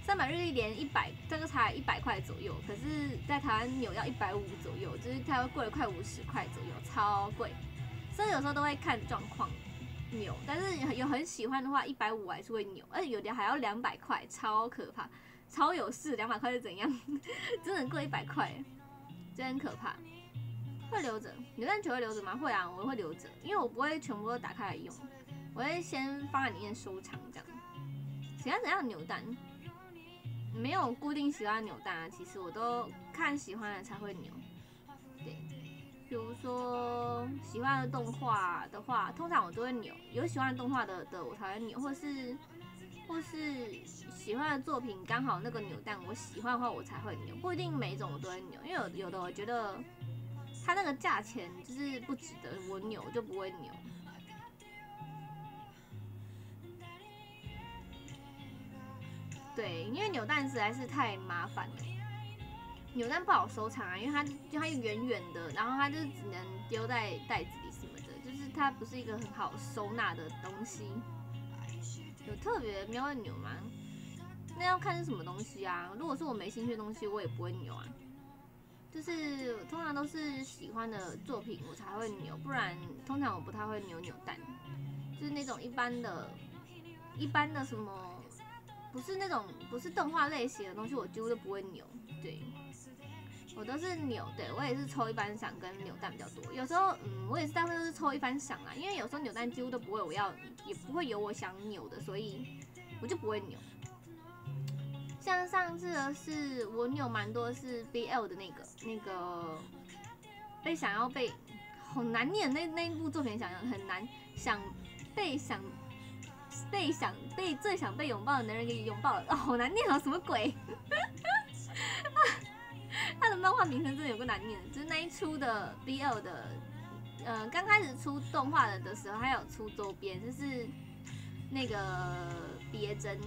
[SPEAKER 1] 三百日币连一百，这个才一百块左右。可是，在台湾扭要一百五左右，就是它会贵了快五十块左右，超贵。所以有时候都会看状况扭，但是有很喜欢的话，一百五还是会扭，而且有的还要两百块，超可怕，超有事。两百块是怎样？(laughs) 真的贵一百块，真可怕。会留着，扭蛋球会留着吗？会啊，我会留着，因为我不会全部都打开来用，我会先放在里面收藏这样。喜欢怎样的扭蛋？没有固定喜欢的扭蛋啊，其实我都看喜欢的才会扭。对，比如说喜欢的动画的话，通常我都会扭。有喜欢的动画的的我才会扭，或是或是喜欢的作品刚好那个扭蛋我喜欢的话，我才会扭。不一定每一种我都会扭，因为有有的我觉得它那个价钱就是不值得我扭，就不会扭。对，因为扭蛋实在是太麻烦了，扭蛋不好收藏啊，因为它就它圆圆的，然后它就只能丢在袋子里什么的，就是它不是一个很好收纳的东西。有特别瞄的扭吗？那要看是什么东西啊。如果是我没兴趣的东西，我也不会扭啊。就是通常都是喜欢的作品我才会扭，不然通常我不太会扭扭蛋。就是那种一般的、一般的什么。不是那种不是动画类型的东西，我几乎都不会扭。对，我都是扭。对我也是抽一番赏跟扭蛋比较多。有时候，嗯，我也是大部分都是抽一番赏啊，因为有时候扭蛋几乎都不会，我要也不会有我想扭的，所以我就不会扭。像上次的是我扭蛮多是 BL 的那个那个被想要被好难念那那部作品，想要很难想被想。被想被最想被拥抱的男人给拥抱了，哦，好难念啊，什么鬼？(laughs) (laughs) 他的漫画名称真的有个难念，就是那一出的 BL 的，呃，刚开始出动画的的时候，还有出周边，就是那个别针，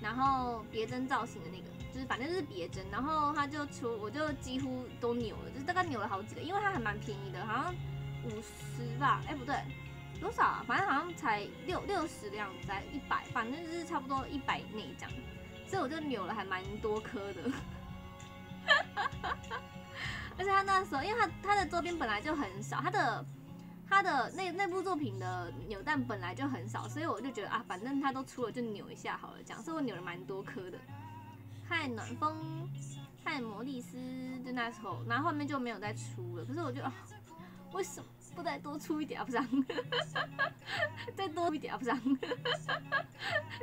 [SPEAKER 1] 然后别针造型的那个，就是反正就是别针，然后他就出，我就几乎都扭了，就是大概扭了好几个，因为它还蛮便宜的，好像五十吧，哎，不对。多少啊？反正好像才六六十的样子在一百，反正就是差不多一百内这样，所以我就扭了还蛮多颗的。(laughs) 而且他那时候，因为他他的周边本来就很少，他的他的那那部作品的扭蛋本来就很少，所以我就觉得啊，反正他都出了，就扭一下好了，这样，所以我扭了蛮多颗的。嗨暖风，嗨魔力丝，就那时候，然后后面就没有再出了。可是我就啊，为什么？不再多出一点啊，不是？再多一点啊，(laughs) 不是？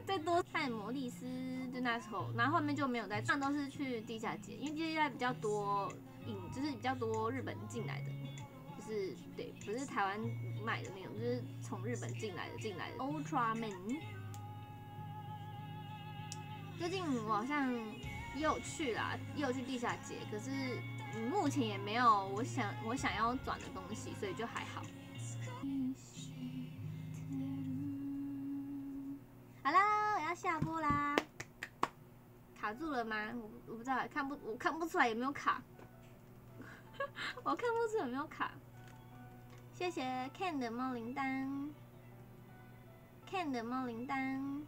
[SPEAKER 1] 再多看魔力斯就那时候，然后后面就没有再，上。都是去地下街，因为地下街比较多引，就是比较多日本进来的，就是对，不是台湾买的那种，就是从日本进来的进来的。Ultraman，最近我好像也有去啦，也有去地下街，可是。目前也没有我想我想要转的东西，所以就还好。好啦，我要下播啦。卡住了吗？我我不知道，看不我看不出来有没有卡。(laughs) 我看不出有没有卡。谢谢 Ken 的猫铃铛，Ken 的猫铃铛。